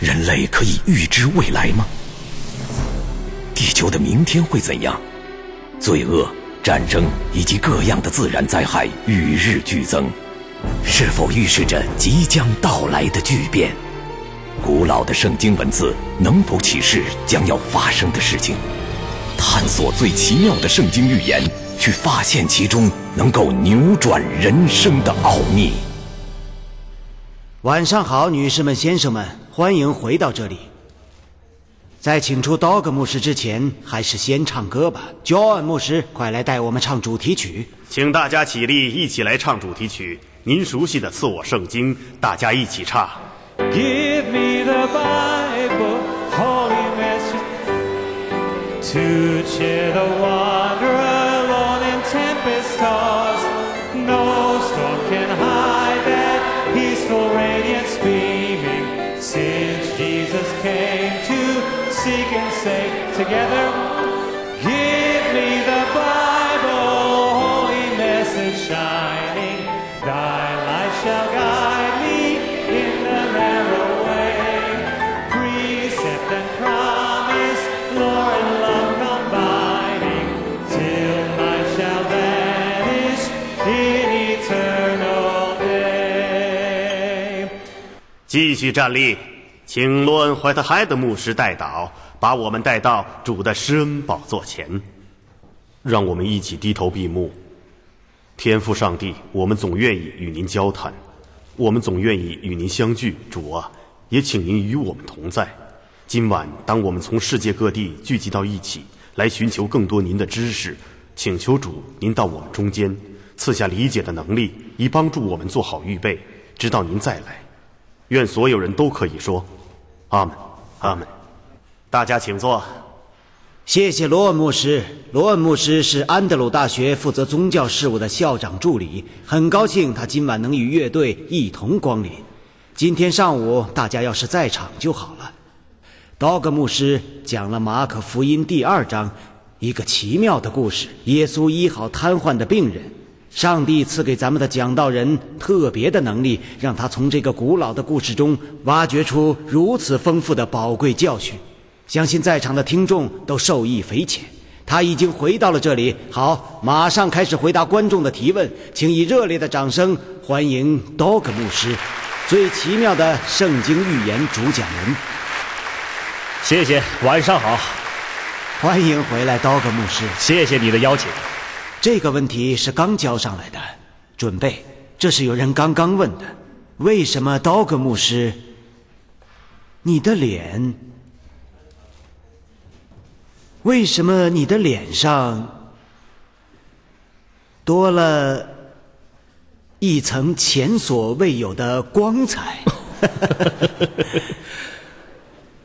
人类可以预知未来吗？地球的明天会怎样？罪恶、战争以及各样的自然灾害与日俱增，是否预示着即将到来的巨变？古老的圣经文字能否启示将要发生的事情？探索最奇妙的圣经预言，去发现其中能够扭转人生的奥秘。晚上好，女士们、先生们，欢迎回到这里。在请出 Dog 牧师之前，还是先唱歌吧。John 牧师，快来带我们唱主题曲。请大家起立，一起来唱主题曲。您熟悉的《赐我圣经》，大家一起唱。Give me the Bible, holy message, to cheer the wanderer 继续站立，请罗恩·怀特海德牧师带导，把我们带到主的施恩宝座前。让我们一起低头闭目。天父上帝，我们总愿意与您交谈，我们总愿意与您相聚。主啊，也请您与我们同在。今晚，当我们从世界各地聚集到一起，来寻求更多您的知识，请求主您到我们中间，赐下理解的能力，以帮助我们做好预备，直到您再来。愿所有人都可以说：“阿门，阿门。”大家请坐。谢谢罗恩牧师。罗恩牧师是安德鲁大学负责宗教事务的校长助理，很高兴他今晚能与乐队一同光临。今天上午大家要是在场就好了。Dog 牧师讲了马可福音第二章一个奇妙的故事：耶稣医好瘫痪的病人。上帝赐给咱们的讲道人特别的能力，让他从这个古老的故事中挖掘出如此丰富的宝贵教训。相信在场的听众都受益匪浅。他已经回到了这里，好，马上开始回答观众的提问，请以热烈的掌声欢迎 Dog 牧师，最奇妙的圣经预言主讲人。谢谢，晚上好，欢迎回来，Dog 牧师。谢谢你的邀请。这个问题是刚交上来的，准备，这是有人刚刚问的。为什么 Dog 牧师，你的脸？为什么你的脸上多了一层前所未有的光彩？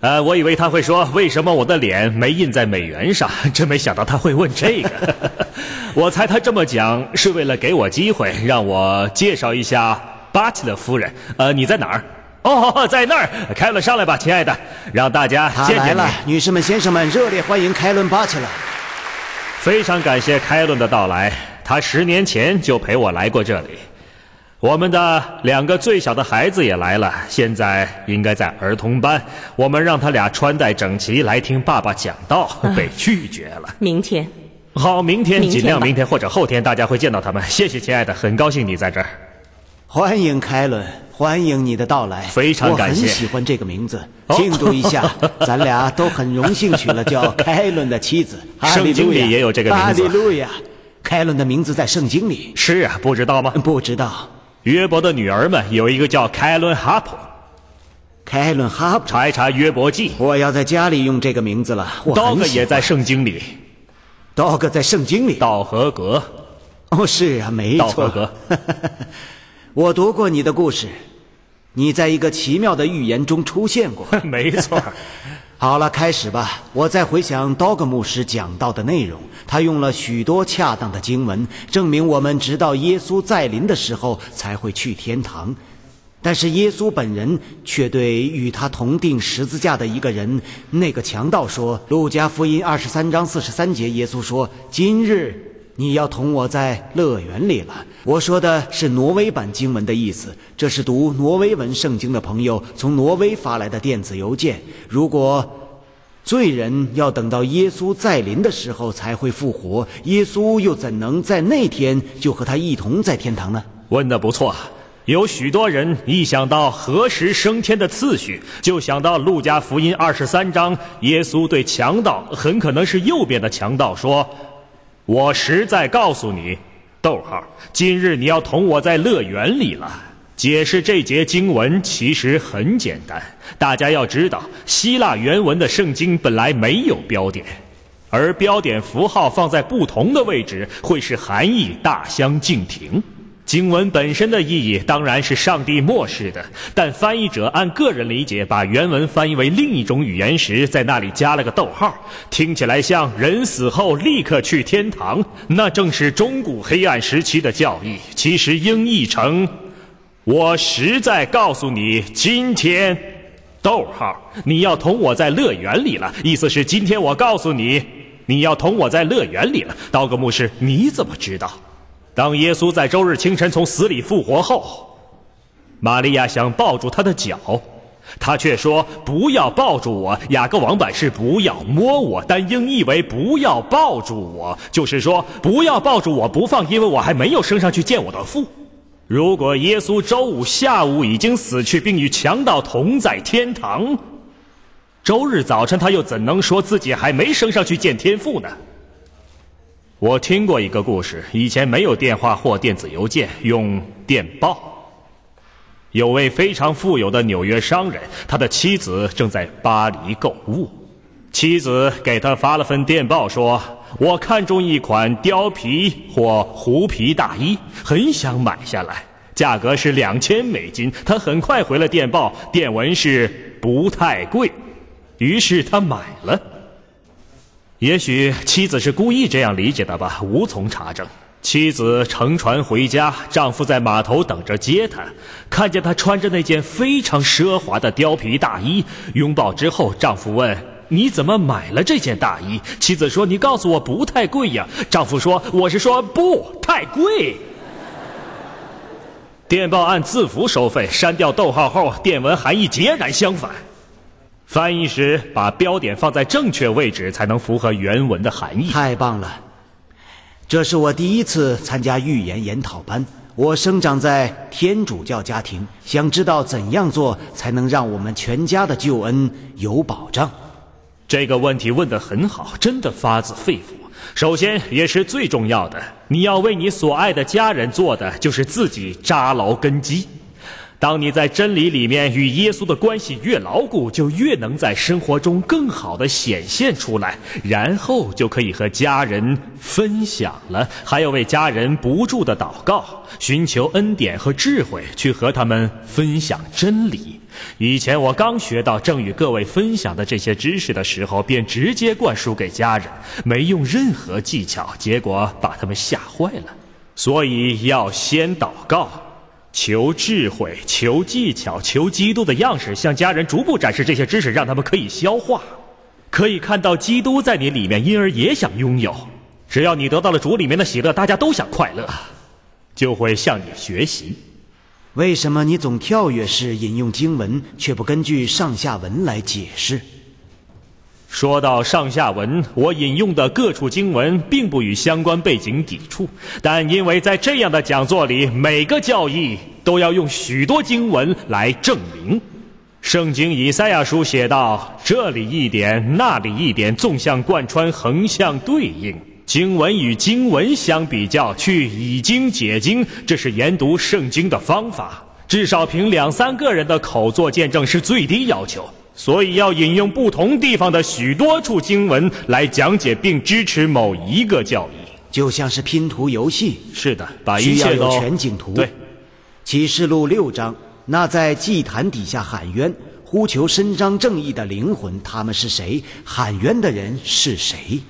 呃，我以为他会说为什么我的脸没印在美元上，真没想到他会问这个。我猜他这么讲是为了给我机会，让我介绍一下巴切勒夫人。呃，你在哪儿？哦，在那儿。凯伦，上来吧，亲爱的，让大家他见见你来了。，女士们、先生们，热烈欢迎凯伦·巴切勒。非常感谢凯伦的到来，他十年前就陪我来过这里。我们的两个最小的孩子也来了，现在应该在儿童班。我们让他俩穿戴整齐来听爸爸讲道，被拒绝了。明天，好，明天尽量明天或者后天大家会见到他们。谢谢，亲爱的，很高兴你在这儿。欢迎凯伦，欢迎你的到来，非常感谢我很喜欢这个名字，哦庆祝一下，咱俩都很荣幸娶了叫凯伦的妻子。圣经里也有这个名字哈利路亚，凯伦的名字在圣经里，是啊，不知道吗？不知道约伯的女儿们有一个叫凯伦哈普，凯伦哈普。查一查约伯记。我要在家里用这个名字了，我刀很喜欢哥也在圣经里，Dog 在圣经里。道和格，哦，是啊，没道错。和格。我读过你的故事，你在一个奇妙的预言中出现过。没错。好了，开始吧。我再回想 Dog 牧师讲到的内容，他用了许多恰当的经文，证明我们直到耶稣再临的时候才会去天堂。但是耶稣本人却对与他同定十字架的一个人，那个强盗说：“路加福音二十三章四十三节，耶稣说：‘今日你要同我在乐园里了。我说的是挪威版经文的意思，这是读挪威文圣经的朋友从挪威发来的电子邮件。如果罪人要等到耶稣再临的时候才会复活，耶稣又怎能在那天就和他一同在天堂呢？问得不错。有许多人一想到何时升天的次序，就想到路加福音二十三章，耶稣对强盗，很可能是右边的强盗说：“我实在告诉你，逗号，今日你要同我在乐园里了。”解释这节经文其实很简单，大家要知道，希腊原文的圣经本来没有标点，而标点符号放在不同的位置，会使含义大相径庭。经文本身的意义当然是上帝漠视的，但翻译者按个人理解，把原文翻译为另一种语言时，在那里加了个逗号，听起来像人死后立刻去天堂，那正是中古黑暗时期的教义。其实应译成：我实在告诉你，今天，逗号，你要同我在乐园里了。意思是今天我告诉你，你要同我在乐园里了。道格牧师，你怎么知道？当耶稣在周日清晨从死里复活后，玛利亚想抱住他的脚，他却说：“不要抱住我。”雅各王版是“不要摸我”，但应译为“不要抱住我”，就是说不要抱住我不放，因为我还没有升上去见我的父。如果耶稣周五下午已经死去，并与强盗同在天堂，周日早晨他又怎能说自己还没升上去见天父呢？我听过一个故事，以前没有电话或电子邮件，用电报。有位非常富有的纽约商人，他的妻子正在巴黎购物。妻子给他发了份电报，说：“我看中一款貂皮或狐皮大衣，很想买下来，价格是两千美金。”他很快回了电报，电文是不太贵，于是他买了。也许妻子是故意这样理解的吧，无从查证。妻子乘船回家，丈夫在码头等着接她，看见她穿着那件非常奢华的貂皮大衣。拥抱之后，丈夫问：“你怎么买了这件大衣？”妻子说：“你告诉我不太贵呀。”丈夫说：“我是说不太贵。”电报按字符收费，删掉逗号后，电文含义截然相反。翻译时把标点放在正确位置，才能符合原文的含义。太棒了！这是我第一次参加预言研讨班。我生长在天主教家庭，想知道怎样做才能让我们全家的救恩有保障。这个问题问得很好，真的发自肺腑。首先，也是最重要的，你要为你所爱的家人做的，就是自己扎牢根基。当你在真理里面与耶稣的关系越牢固，就越能在生活中更好的显现出来，然后就可以和家人分享了。还要为家人不住的祷告，寻求恩典和智慧，去和他们分享真理。以前我刚学到正与各位分享的这些知识的时候，便直接灌输给家人，没用任何技巧，结果把他们吓坏了。所以要先祷告。求智慧，求技巧，求基督的样式，向家人逐步展示这些知识，让他们可以消化，可以看到基督在你里面，因而也想拥有。只要你得到了主里面的喜乐，大家都想快乐，就会向你学习。为什么你总跳跃式引用经文，却不根据上下文来解释？说到上下文，我引用的各处经文并不与相关背景抵触，但因为在这样的讲座里，每个教义都要用许多经文来证明。圣经以赛亚书写道：“这里一点，那里一点，纵向贯穿，横向对应。经文与经文相比较，去以经解经，这是研读圣经的方法。至少凭两三个人的口做见证是最低要求。”所以要引用不同地方的许多处经文来讲解并支持某一个教义，就像是拼图游戏。是的，把一切都全景图。对，启示录六章，那在祭坛底下喊冤、呼求伸张正义的灵魂，他们是谁？喊冤的人是谁？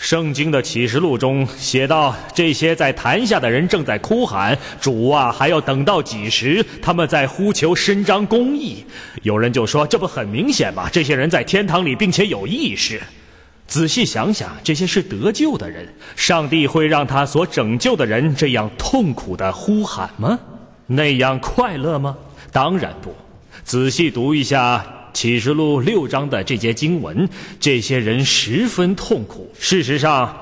圣经的启示录中写道，这些在坛下的人正在哭喊：“主啊，还要等到几时？”他们在呼求伸张公义。有人就说：“这不很明显吗？这些人在天堂里，并且有意识。”仔细想想，这些是得救的人，上帝会让他所拯救的人这样痛苦的呼喊吗？那样快乐吗？当然不。仔细读一下启示录六章的这节经文，这些人十分痛苦。事实上，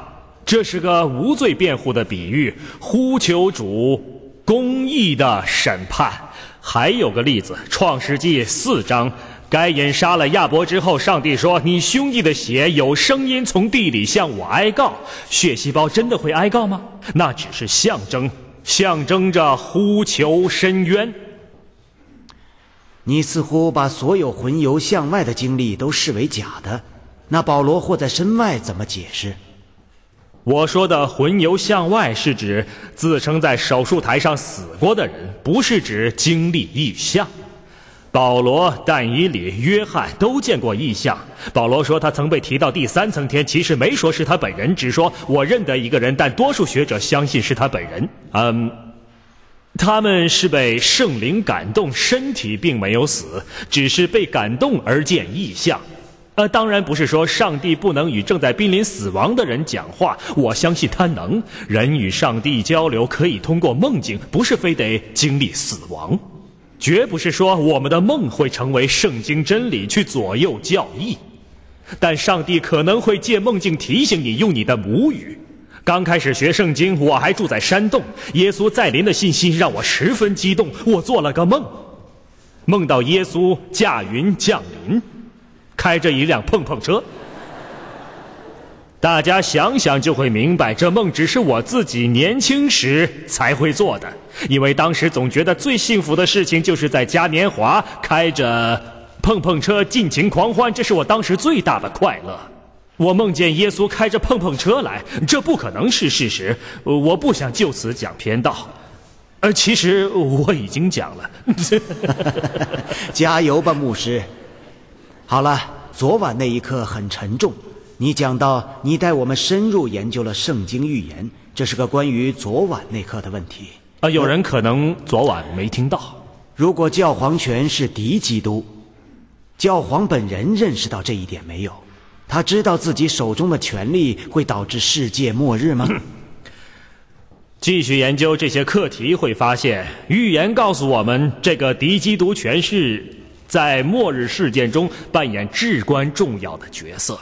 这是个无罪辩护的比喻，呼求主公义的审判。还有个例子，《创世纪》四章。该隐杀了亚伯之后，上帝说：“你兄弟的血有声音从地里向我哀告。血细胞真的会哀告吗？那只是象征，象征着呼求深渊。你似乎把所有魂游向外的经历都视为假的。那保罗或在身外怎么解释？我说的魂游向外是指自称在手术台上死过的人，不是指经历异象。”保罗、但以理、约翰都见过异象。保罗说他曾被提到第三层天，其实没说是他本人，只说我认得一个人，但多数学者相信是他本人。嗯，他们是被圣灵感动，身体并没有死，只是被感动而见异象。呃，当然不是说上帝不能与正在濒临死亡的人讲话，我相信他能。人与上帝交流可以通过梦境，不是非得经历死亡。绝不是说我们的梦会成为圣经真理去左右教义，但上帝可能会借梦境提醒你用你的母语。刚开始学圣经，我还住在山洞，耶稣再临的信息让我十分激动。我做了个梦，梦到耶稣驾云降临，开着一辆碰碰车。大家想想就会明白，这梦只是我自己年轻时才会做的，因为当时总觉得最幸福的事情就是在嘉年华开着碰碰车尽情狂欢，这是我当时最大的快乐。我梦见耶稣开着碰碰车来，这不可能是事实。我不想就此讲偏道，呃其实我已经讲了。加油吧，牧师！好了，昨晚那一刻很沉重。你讲到，你带我们深入研究了圣经预言，这是个关于昨晚那课的问题。啊，有人可能昨晚没听到。如果教皇权是敌基督，教皇本人认识到这一点没有？他知道自己手中的权力会导致世界末日吗？继续研究这些课题，会发现预言告诉我们，这个敌基督权势在末日事件中扮演至关重要的角色。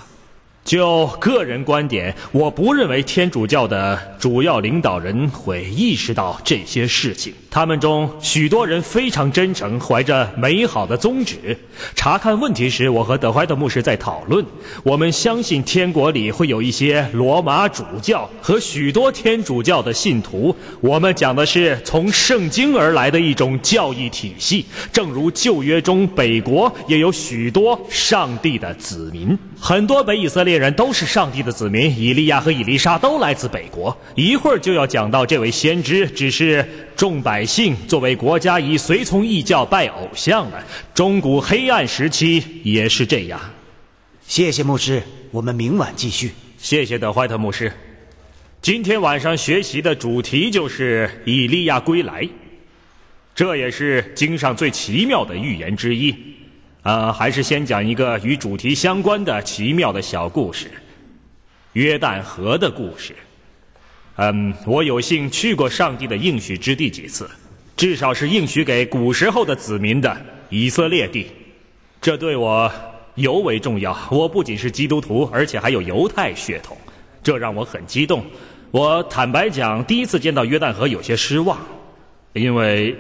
就个人观点，我不认为天主教的主要领导人会意识到这些事情。他们中许多人非常真诚，怀着美好的宗旨。查看问题时，我和德怀特牧师在讨论。我们相信天国里会有一些罗马主教和许多天主教的信徒。我们讲的是从圣经而来的一种教义体系，正如旧约中北国也有许多上帝的子民，很多北以色列。这人都是上帝的子民，以利亚和以利沙都来自北国。一会儿就要讲到这位先知，只是众百姓作为国家已随从异教拜偶像了。中古黑暗时期也是这样。谢谢牧师，我们明晚继续。谢谢德怀特牧师。今天晚上学习的主题就是以利亚归来，这也是经上最奇妙的预言之一。呃，还是先讲一个与主题相关的奇妙的小故事——约旦河的故事。嗯，我有幸去过上帝的应许之地几次，至少是应许给古时候的子民的以色列地，这对我尤为重要。我不仅是基督徒，而且还有犹太血统，这让我很激动。我坦白讲，第一次见到约旦河有些失望，因为。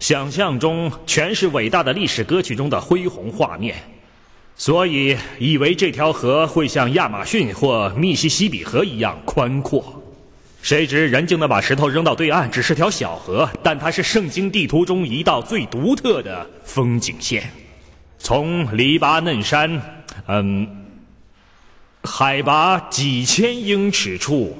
想象中全是伟大的历史歌曲中的恢宏画面，所以以为这条河会像亚马逊或密西西比河一样宽阔。谁知人竟能把石头扔到对岸，只是条小河，但它是圣经地图中一道最独特的风景线。从黎巴嫩山，嗯，海拔几千英尺处，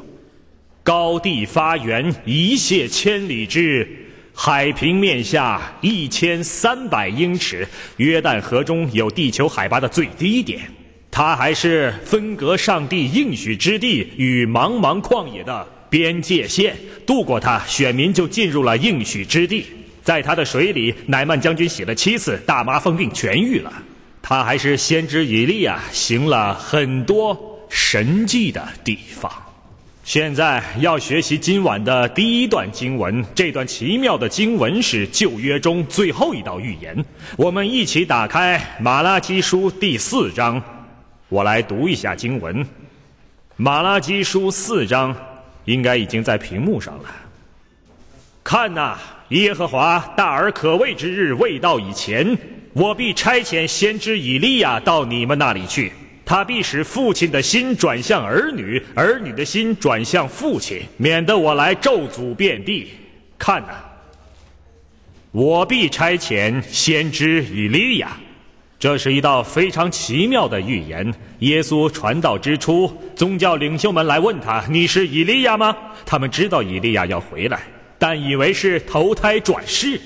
高地发源，一泻千里之。海平面下一千三百英尺，约旦河中有地球海拔的最低点，它还是分隔上帝应许之地与茫茫旷野的边界线。渡过它，选民就进入了应许之地。在它的水里，乃曼将军洗了七次，大麻风病痊愈了。他还是先知以利亚行了很多神迹的地方。现在要学习今晚的第一段经文，这段奇妙的经文是旧约中最后一道预言。我们一起打开马拉基书第四章，我来读一下经文。马拉基书四章应该已经在屏幕上了。看呐，耶和华大而可畏之日未到以前，我必差遣先知以利亚到你们那里去。他必使父亲的心转向儿女，儿女的心转向父亲，免得我来咒诅遍地。看呐，我必差遣先知以利亚。这是一道非常奇妙的预言。耶稣传道之初，宗教领袖们来问他：“你是以利亚吗？”他们知道以利亚要回来，但以为是投胎转世。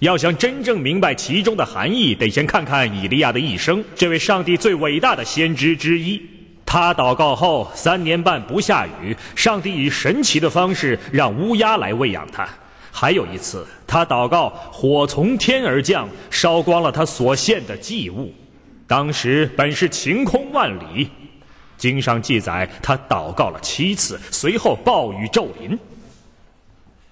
要想真正明白其中的含义，得先看看以利亚的一生。这位上帝最伟大的先知之一，他祷告后三年半不下雨，上帝以神奇的方式让乌鸦来喂养他。还有一次，他祷告火从天而降，烧光了他所献的祭物。当时本是晴空万里，经上记载他祷告了七次，随后暴雨骤临。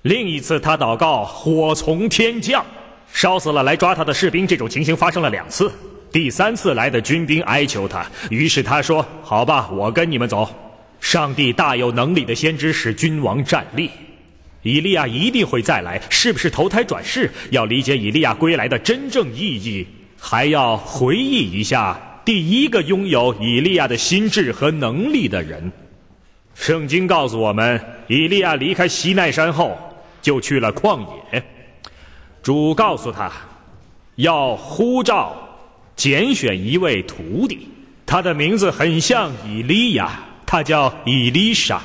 另一次他祷告火从天降。烧死了来抓他的士兵，这种情形发生了两次。第三次来的军兵哀求他，于是他说：“好吧，我跟你们走。”上帝大有能力的先知使君王站立，以利亚一定会再来。是不是投胎转世？要理解以利亚归来的真正意义，还要回忆一下第一个拥有以利亚的心智和能力的人。圣经告诉我们，以利亚离开西奈山后，就去了旷野。主告诉他，要呼召、拣选一位徒弟，他的名字很像以利亚，他叫以利沙。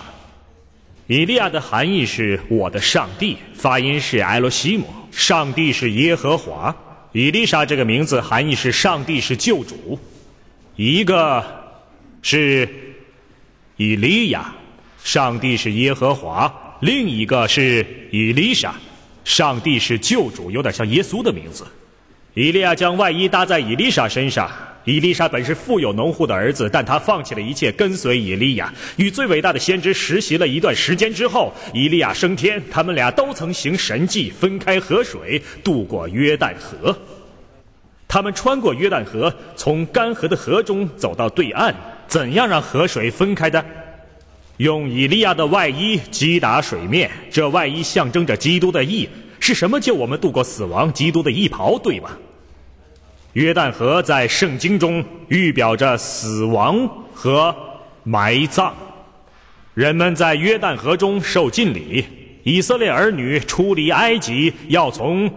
以利亚的含义是“我的上帝”，发音是埃罗西姆，上帝是耶和华。以利沙这个名字含义是上帝是救主，一个是以利亚，上帝是耶和华；另一个是以利沙。上帝是救主，有点像耶稣的名字。以利亚将外衣搭在以丽莎身上。以丽莎本是富有农户的儿子，但他放弃了一切，跟随以利亚，与最伟大的先知实习了一段时间之后，以利亚升天。他们俩都曾行神迹，分开河水，渡过约旦河。他们穿过约旦河，从干涸的河中走到对岸。怎样让河水分开的？用以利亚的外衣击打水面，这外衣象征着基督的义。是什么救我们度过死亡？基督的衣袍，对吗？约旦河在圣经中预表着死亡和埋葬。人们在约旦河中受浸礼。以色列儿女出离埃及，要从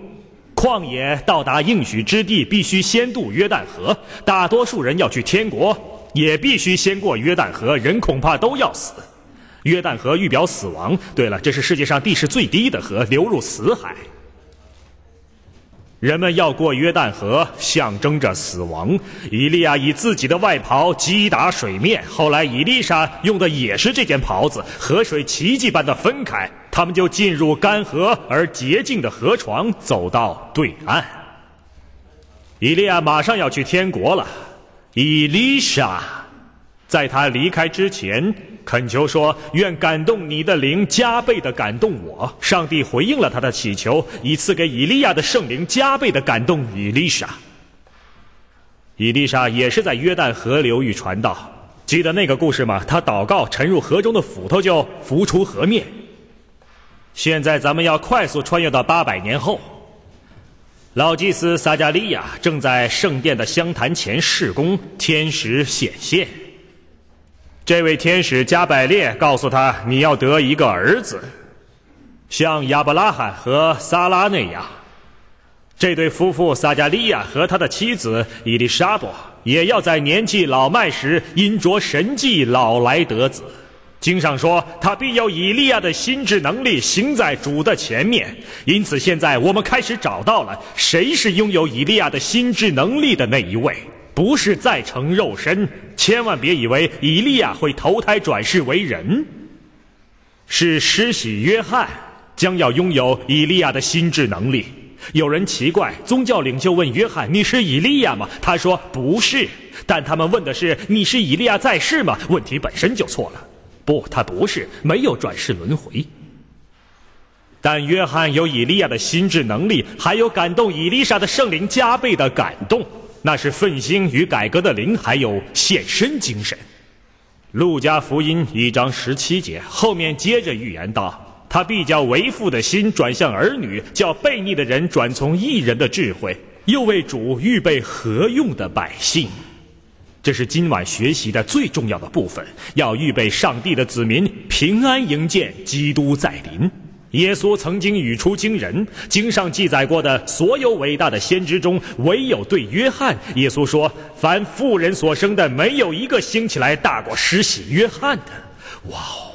旷野到达应许之地，必须先渡约旦河。大多数人要去天国，也必须先过约旦河，人恐怕都要死。约旦河预表死亡。对了，这是世界上地势最低的河，流入死海。人们要过约旦河，象征着死亡。以利亚以自己的外袍击打水面，后来以丽莎用的也是这件袍子，河水奇迹般的分开，他们就进入干涸而洁净的河床，走到对岸。以利亚马上要去天国了，以丽莎在他离开之前。恳求说：“愿感动你的灵加倍的感动我。”上帝回应了他的祈求，以赐给以利亚的圣灵加倍的感动以丽莎。以丽莎也是在约旦河流域传道，记得那个故事吗？他祷告沉入河中的斧头就浮出河面。现在咱们要快速穿越到八百年后，老祭司撒加利亚正在圣殿的香坛前侍工，天使显现。这位天使加百列告诉他：“你要得一个儿子，像亚伯拉罕和撒拉那样。”这对夫妇撒加利亚和他的妻子伊丽莎伯也要在年纪老迈时因着神迹老来得子。经上说，他必有以利亚的心智能力行在主的前面。因此，现在我们开始找到了谁是拥有以利亚的心智能力的那一位。不是再成肉身，千万别以为以利亚会投胎转世为人。是施洗约翰将要拥有以利亚的心智能力。有人奇怪，宗教领袖问约翰：“你是以利亚吗？”他说：“不是。”但他们问的是：“你是以利亚在世吗？”问题本身就错了。不，他不是，没有转世轮回。但约翰有以利亚的心智能力，还有感动以丽莎的圣灵加倍的感动，那是奋兴与改革的灵，还有献身精神。路加福音一章十七节后面接着预言道。他必叫为父的心转向儿女，叫悖逆的人转从异人的智慧，又为主预备合用的百姓。这是今晚学习的最重要的部分，要预备上帝的子民平安迎接基督再临。耶稣曾经语出惊人，经上记载过的所有伟大的先知中，唯有对约翰，耶稣说：“凡妇人所生的，没有一个兴起来大过施洗约翰的。”哇哦！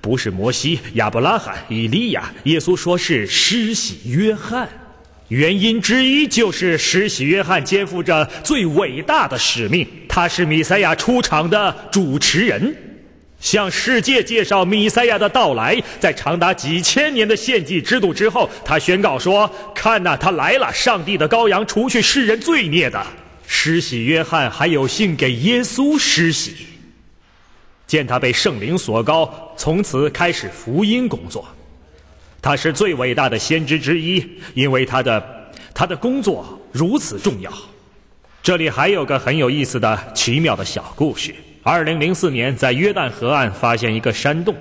不是摩西、亚伯拉罕、以利亚，耶稣说是施洗约翰。原因之一就是施洗约翰肩负着最伟大的使命，他是米赛亚出场的主持人，向世界介绍米赛亚的到来。在长达几千年的献祭制度之后，他宣告说：“看呐，他来了！上帝的羔羊，除去世人罪孽的。”施洗约翰还有幸给耶稣施洗。见他被圣灵所高，从此开始福音工作。他是最伟大的先知之一，因为他的他的工作如此重要。这里还有个很有意思的奇妙的小故事：二零零四年，在约旦河岸发现一个山洞，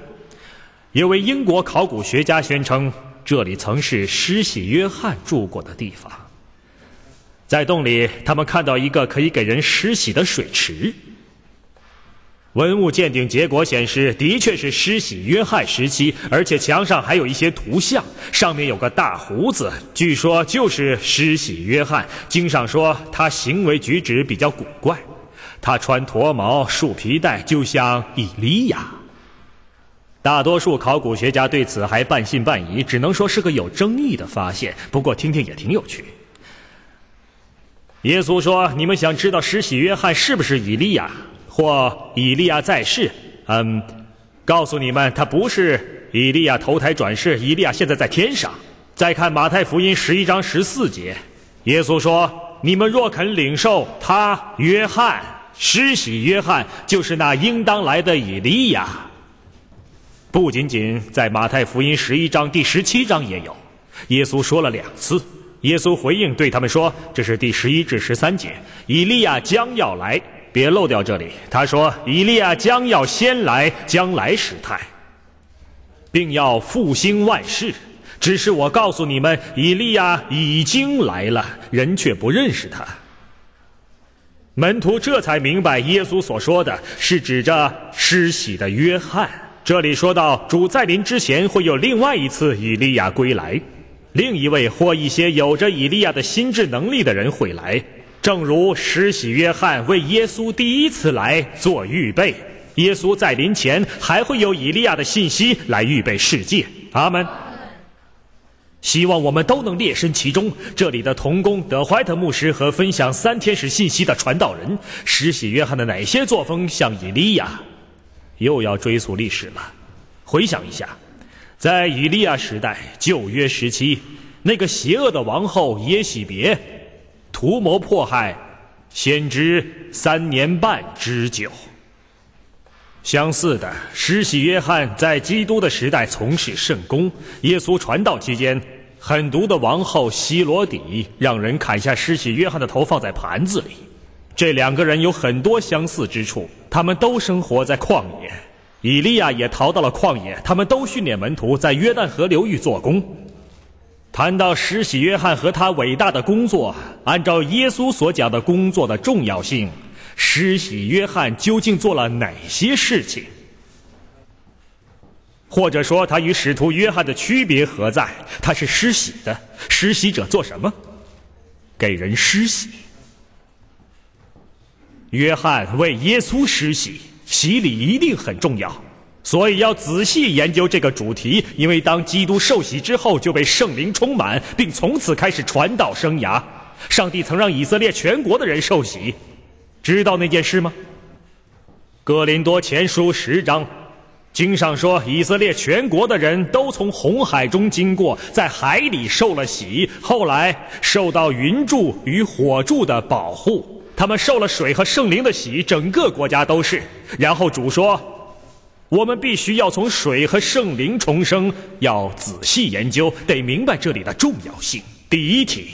有位英国考古学家宣称这里曾是施洗约翰住过的地方。在洞里，他们看到一个可以给人施洗的水池。文物鉴定结果显示，的确是施洗约翰时期，而且墙上还有一些图像，上面有个大胡子，据说就是施洗约翰。经上说他行为举止比较古怪，他穿驼毛束皮带，就像以利亚。大多数考古学家对此还半信半疑，只能说是个有争议的发现。不过听听也挺有趣。耶稣说：“你们想知道施洗约翰是不是以利亚？”或以利亚在世，嗯，告诉你们，他不是以利亚投胎转世，以利亚现在在天上。再看马太福音十一章十四节，耶稣说：“你们若肯领受他，约翰施洗约翰，就是那应当来的以利亚。”不仅仅在马太福音十一章第十七章也有，耶稣说了两次。耶稣回应对他们说：“这是第十一至十三节，以利亚将要来。”别漏掉这里。他说：“以利亚将要先来，将来时态，并要复兴万世。只是我告诉你们，以利亚已经来了，人却不认识他。”门徒这才明白，耶稣所说的是指着施洗的约翰。这里说到，主在临之前会有另外一次以利亚归来，另一位或一些有着以利亚的心智能力的人会来。正如施洗约翰为耶稣第一次来做预备，耶稣在临前还会有以利亚的信息来预备世界。阿门。希望我们都能列身其中。这里的童工德怀特牧师和分享三天使信息的传道人，施洗约翰的哪些作风像以利亚？又要追溯历史了。回想一下，在以利亚时代，旧约时期，那个邪恶的王后耶喜别。图谋迫害，先知三年半之久。相似的，施洗约翰在基督的时代从事圣功。耶稣传道期间，狠毒的王后希罗底让人砍下施洗约翰的头放在盘子里。这两个人有很多相似之处，他们都生活在旷野。以利亚也逃到了旷野，他们都训练门徒在约旦河流域做工。谈到施洗约翰和他伟大的工作，按照耶稣所讲的工作的重要性，施洗约翰究竟做了哪些事情？或者说，他与使徒约翰的区别何在？他是施洗的，施洗者做什么？给人施洗。约翰为耶稣施洗，洗礼一定很重要。所以要仔细研究这个主题，因为当基督受洗之后，就被圣灵充满，并从此开始传道生涯。上帝曾让以色列全国的人受洗，知道那件事吗？哥林多前书十章，经上说，以色列全国的人都从红海中经过，在海里受了洗，后来受到云柱与火柱的保护。他们受了水和圣灵的洗，整个国家都是。然后主说：“我们必须要从水和圣灵重生，要仔细研究，得明白这里的重要性。”第一题，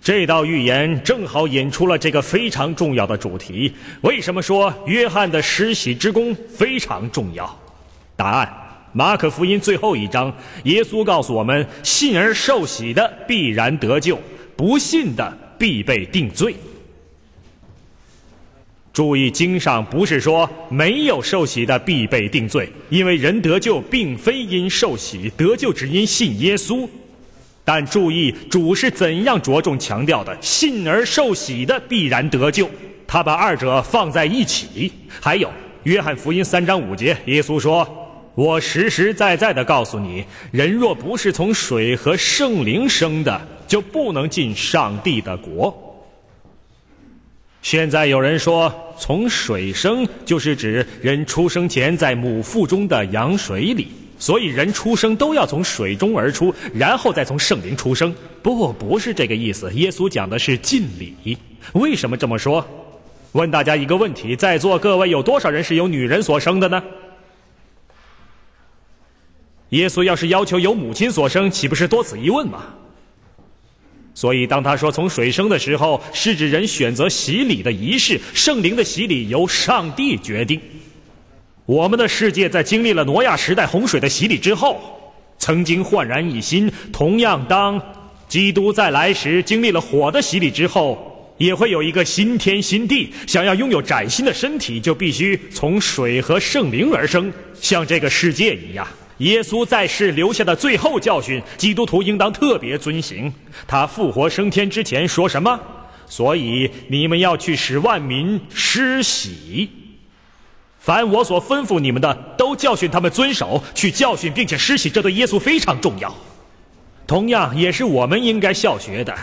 这道预言正好引出了这个非常重要的主题。为什么说约翰的施洗之功非常重要？答案：马可福音最后一章，耶稣告诉我们：信而受洗的必然得救，不信的必被定罪。注意，经上不是说没有受洗的必被定罪，因为人得救并非因受洗，得救只因信耶稣。但注意，主是怎样着重强调的：信而受洗的必然得救。他把二者放在一起。还有，约翰福音三章五节，耶稣说：“我实实在在的告诉你，人若不是从水和圣灵生的，就不能进上帝的国。”现在有人说，从水生就是指人出生前在母腹中的羊水里，所以人出生都要从水中而出，然后再从圣灵出生。不，不是这个意思。耶稣讲的是敬礼。为什么这么说？问大家一个问题：在座各位有多少人是由女人所生的呢？耶稣要是要求由母亲所生，岂不是多此一问吗？所以，当他说从水生的时候，是指人选择洗礼的仪式，圣灵的洗礼由上帝决定。我们的世界在经历了挪亚时代洪水的洗礼之后，曾经焕然一新。同样，当基督再来时，经历了火的洗礼之后，也会有一个新天新地。想要拥有崭新的身体，就必须从水和圣灵而生，像这个世界一样。耶稣在世留下的最后教训，基督徒应当特别遵行。他复活升天之前说什么？所以你们要去使万民施洗。凡我所吩咐你们的，都教训他们遵守。去教训并且施洗，这对耶稣非常重要。同样，也是我们应该效学的。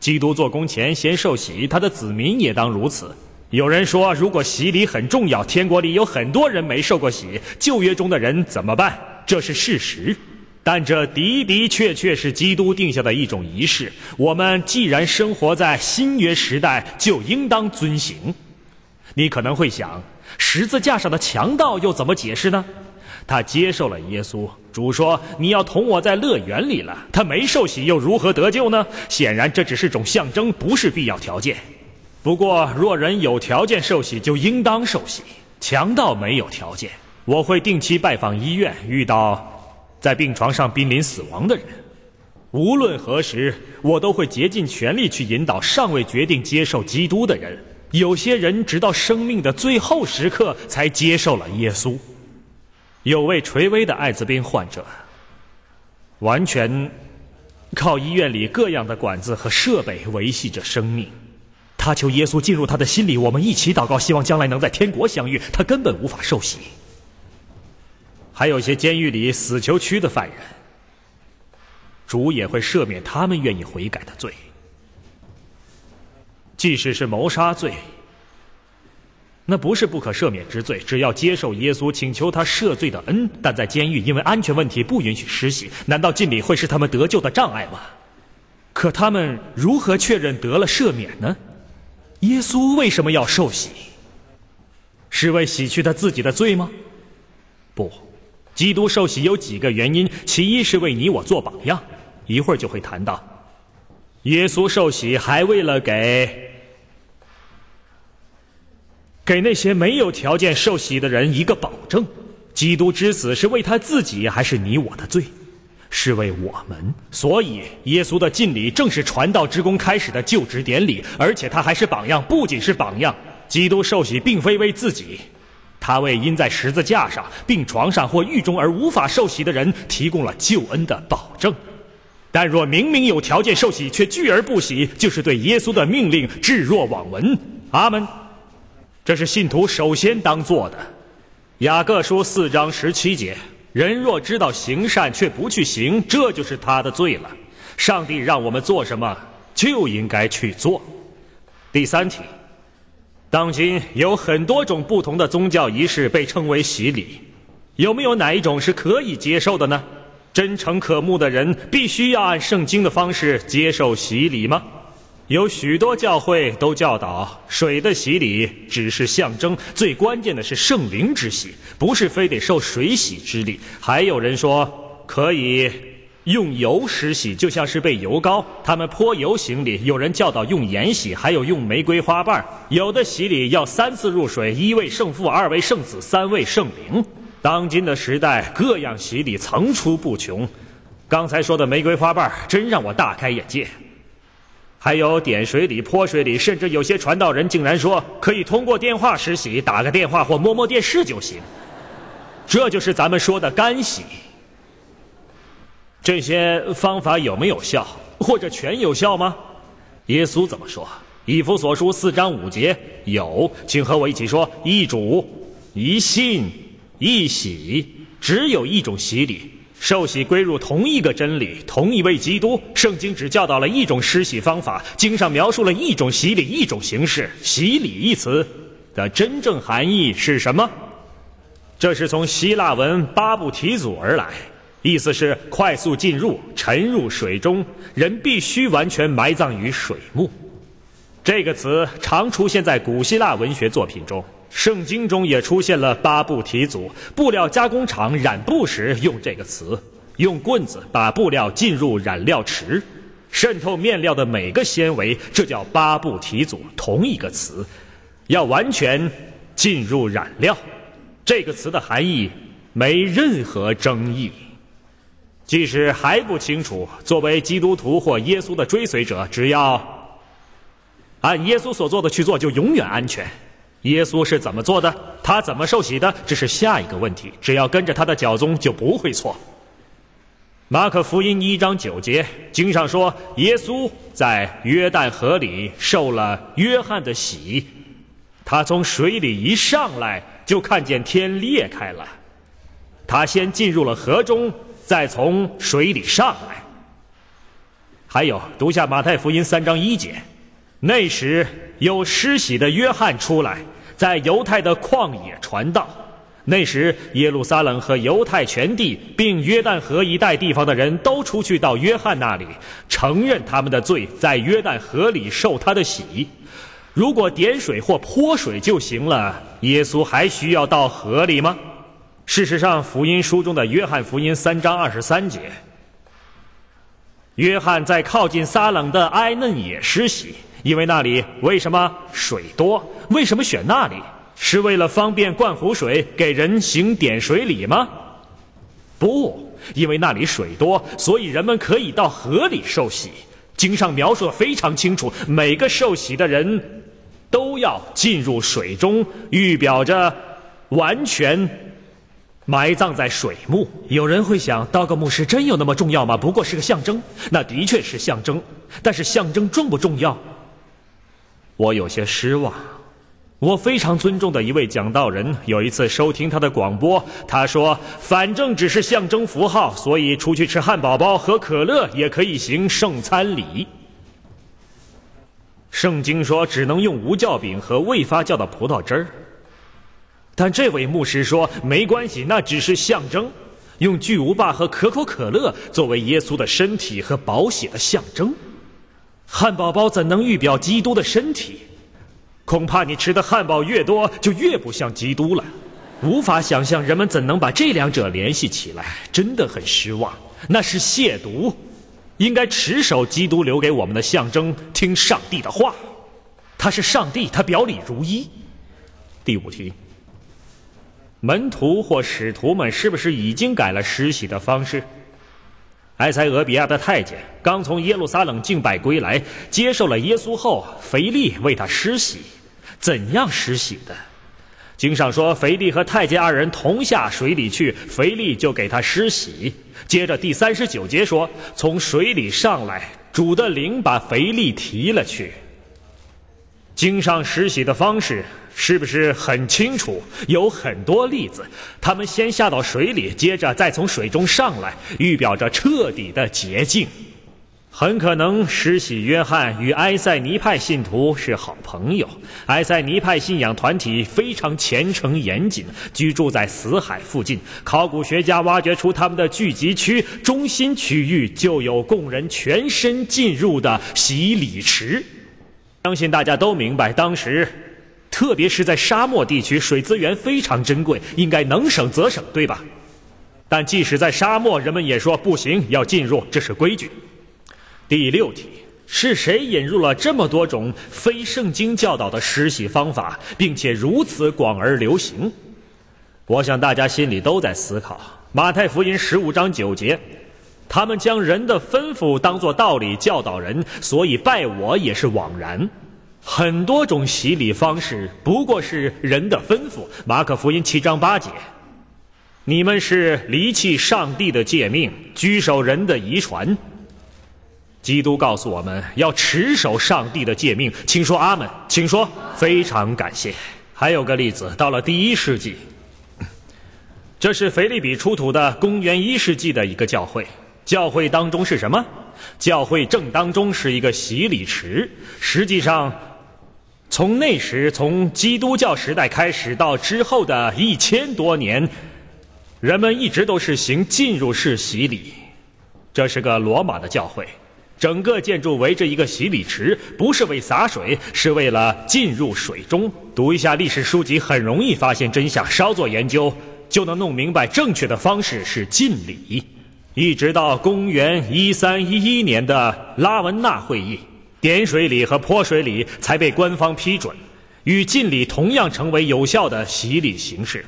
基督做工前先受洗，他的子民也当如此。有人说，如果洗礼很重要，天国里有很多人没受过洗，旧约中的人怎么办？这是事实，但这的的确确是基督定下的一种仪式。我们既然生活在新约时代，就应当遵行。你可能会想，十字架上的强盗又怎么解释呢？他接受了耶稣，主说：“你要同我在乐园里了。”他没受洗，又如何得救呢？显然，这只是种象征，不是必要条件。不过，若人有条件受洗，就应当受洗。强盗没有条件。我会定期拜访医院，遇到在病床上濒临死亡的人。无论何时，我都会竭尽全力去引导尚未决定接受基督的人。有些人直到生命的最后时刻才接受了耶稣。有位垂危的艾滋病患者，完全靠医院里各样的管子和设备维系着生命。他求耶稣进入他的心里，我们一起祷告，希望将来能在天国相遇。他根本无法受洗。还有些监狱里死囚区的犯人，主也会赦免他们愿意悔改的罪。即使是谋杀罪，那不是不可赦免之罪，只要接受耶稣，请求他赦罪的恩。但在监狱，因为安全问题不允许施洗，难道敬礼会是他们得救的障碍吗？可他们如何确认得了赦免呢？耶稣为什么要受洗？是为洗去他自己的罪吗？不。基督受洗有几个原因，其一是为你我做榜样，一会儿就会谈到。耶稣受洗还为了给给那些没有条件受洗的人一个保证：基督之死是为他自己，还是你我的罪？是为我们。所以，耶稣的敬礼正是传道之功开始的就职典礼，而且他还是榜样。不仅是榜样，基督受洗并非为自己。他为因在十字架上、病床上或狱中而无法受洗的人提供了救恩的保证，但若明明有条件受洗却拒而不洗，就是对耶稣的命令置若罔闻。阿门。这是信徒首先当做的。雅各书四章十七节：人若知道行善却不去行，这就是他的罪了。上帝让我们做什么，就应该去做。第三题。当今有很多种不同的宗教仪式被称为洗礼，有没有哪一种是可以接受的呢？真诚可慕的人必须要按圣经的方式接受洗礼吗？有许多教会都教导，水的洗礼只是象征，最关键的是圣灵之洗，不是非得受水洗之礼。还有人说可以用油施洗，就像是被油膏。他们泼油行礼，有人教导用盐洗，还有用玫瑰花瓣。有的洗礼要三次入水，一位圣父，二位圣子，三位圣灵。当今的时代，各样洗礼层出不穷。刚才说的玫瑰花瓣，真让我大开眼界。还有点水礼、泼水礼，甚至有些传道人竟然说可以通过电话施洗，打个电话或摸摸电视就行。这就是咱们说的干洗。这些方法有没有效，或者全有效吗？耶稣怎么说？以弗所书四章五节有，请和我一起说：一主、一信、一喜，只有一种洗礼。受洗归入同一个真理，同一位基督。圣经只教导了一种施洗方法，经上描述了一种洗礼，一种形式。洗礼一词的真正含义是什么？这是从希腊文巴布提祖而来，意思是快速进入、沉入水中，人必须完全埋葬于水幕。这个词常出现在古希腊文学作品中。圣经中也出现了八布提祖，布料加工厂染布时用这个词，用棍子把布料进入染料池，渗透面料的每个纤维，这叫八布提祖，同一个词，要完全进入染料。这个词的含义没任何争议。即使还不清楚，作为基督徒或耶稣的追随者，只要按耶稣所做的去做，就永远安全。耶稣是怎么做的？他怎么受洗的？这是下一个问题。只要跟着他的脚踪，就不会错。马可福音一章九节，经上说，耶稣在约旦河里受了约翰的洗，他从水里一上来，就看见天裂开了。他先进入了河中，再从水里上来。还有，读下马太福音三章一节，那时有施洗的约翰出来。在犹太的旷野传道，那时耶路撒冷和犹太全地，并约旦河一带地方的人都出去到约翰那里，承认他们的罪，在约旦河里受他的洗。如果点水或泼水就行了，耶稣还需要到河里吗？事实上，福音书中的约翰福音三章二十三节，约翰在靠近撒冷的埃嫩也施洗。因为那里为什么水多？为什么选那里？是为了方便灌湖水给人行点水礼吗？不，因为那里水多，所以人们可以到河里受洗。经上描述的非常清楚，每个受洗的人都要进入水中，预表着完全埋葬在水墓。有人会想，当个牧师真有那么重要吗？不过是个象征。那的确是象征，但是象征重不重要？我有些失望。我非常尊重的一位讲道人，有一次收听他的广播，他说：“反正只是象征符号，所以出去吃汉堡包、喝可乐也可以行圣餐礼。”圣经说只能用无酵饼和未发酵的葡萄汁儿，但这位牧师说没关系，那只是象征，用巨无霸和可口可乐作为耶稣的身体和宝血的象征。汉堡包怎能预表基督的身体？恐怕你吃的汉堡越多，就越不像基督了。无法想象人们怎能把这两者联系起来，真的很失望。那是亵渎。应该持守基督留给我们的象征，听上帝的话。他是上帝，他表里如一。第五题：门徒或使徒们是不是已经改了施洗的方式？埃塞俄比亚的太监刚从耶路撒冷敬拜归来，接受了耶稣后，腓力为他施洗。怎样施洗的？经上说，腓力和太监二人同下水里去，腓力就给他施洗。接着第三十九节说，从水里上来，主的灵把腓力提了去。经上施洗的方式。是不是很清楚？有很多例子，他们先下到水里，接着再从水中上来，预表着彻底的洁净。很可能施洗约翰与埃塞尼派信徒是好朋友。埃塞尼派信仰团体非常虔诚严谨，居住在死海附近。考古学家挖掘出他们的聚集区中心区域就有供人全身进入的洗礼池。相信大家都明白，当时，特别是在沙漠地区，水资源非常珍贵，应该能省则省，对吧？但即使在沙漠，人们也说不行，要进入，这是规矩。第六题：是谁引入了这么多种非圣经教导的施洗方法，并且如此广而流行？我想大家心里都在思考。马太福音十五章九节，他们将人的吩咐当作道理教导人，所以拜我也是枉然。很多种洗礼方式不过是人的吩咐。马可福音七章八节，你们是离弃上帝的诫命，居守人的遗传。基督告诉我们要持守上帝的诫命，请说阿门，请说非常感谢。还有个例子，到了第一世纪，这是腓利比出土的公元一世纪的一个教会。教会当中是什么？教会正当中是一个洗礼池。实际上，从那时，从基督教时代开始到之后的一千多年，人们一直都是行进入式洗礼。这是个罗马的教会。整个建筑围着一个洗礼池，不是为洒水，是为了进入水中。读一下历史书籍，很容易发现真相。稍作研究，就能弄明白正确的方式是浸礼。一直到公元一三一一年的拉文纳会议，点水礼和泼水礼才被官方批准，与浸礼同样成为有效的洗礼形式。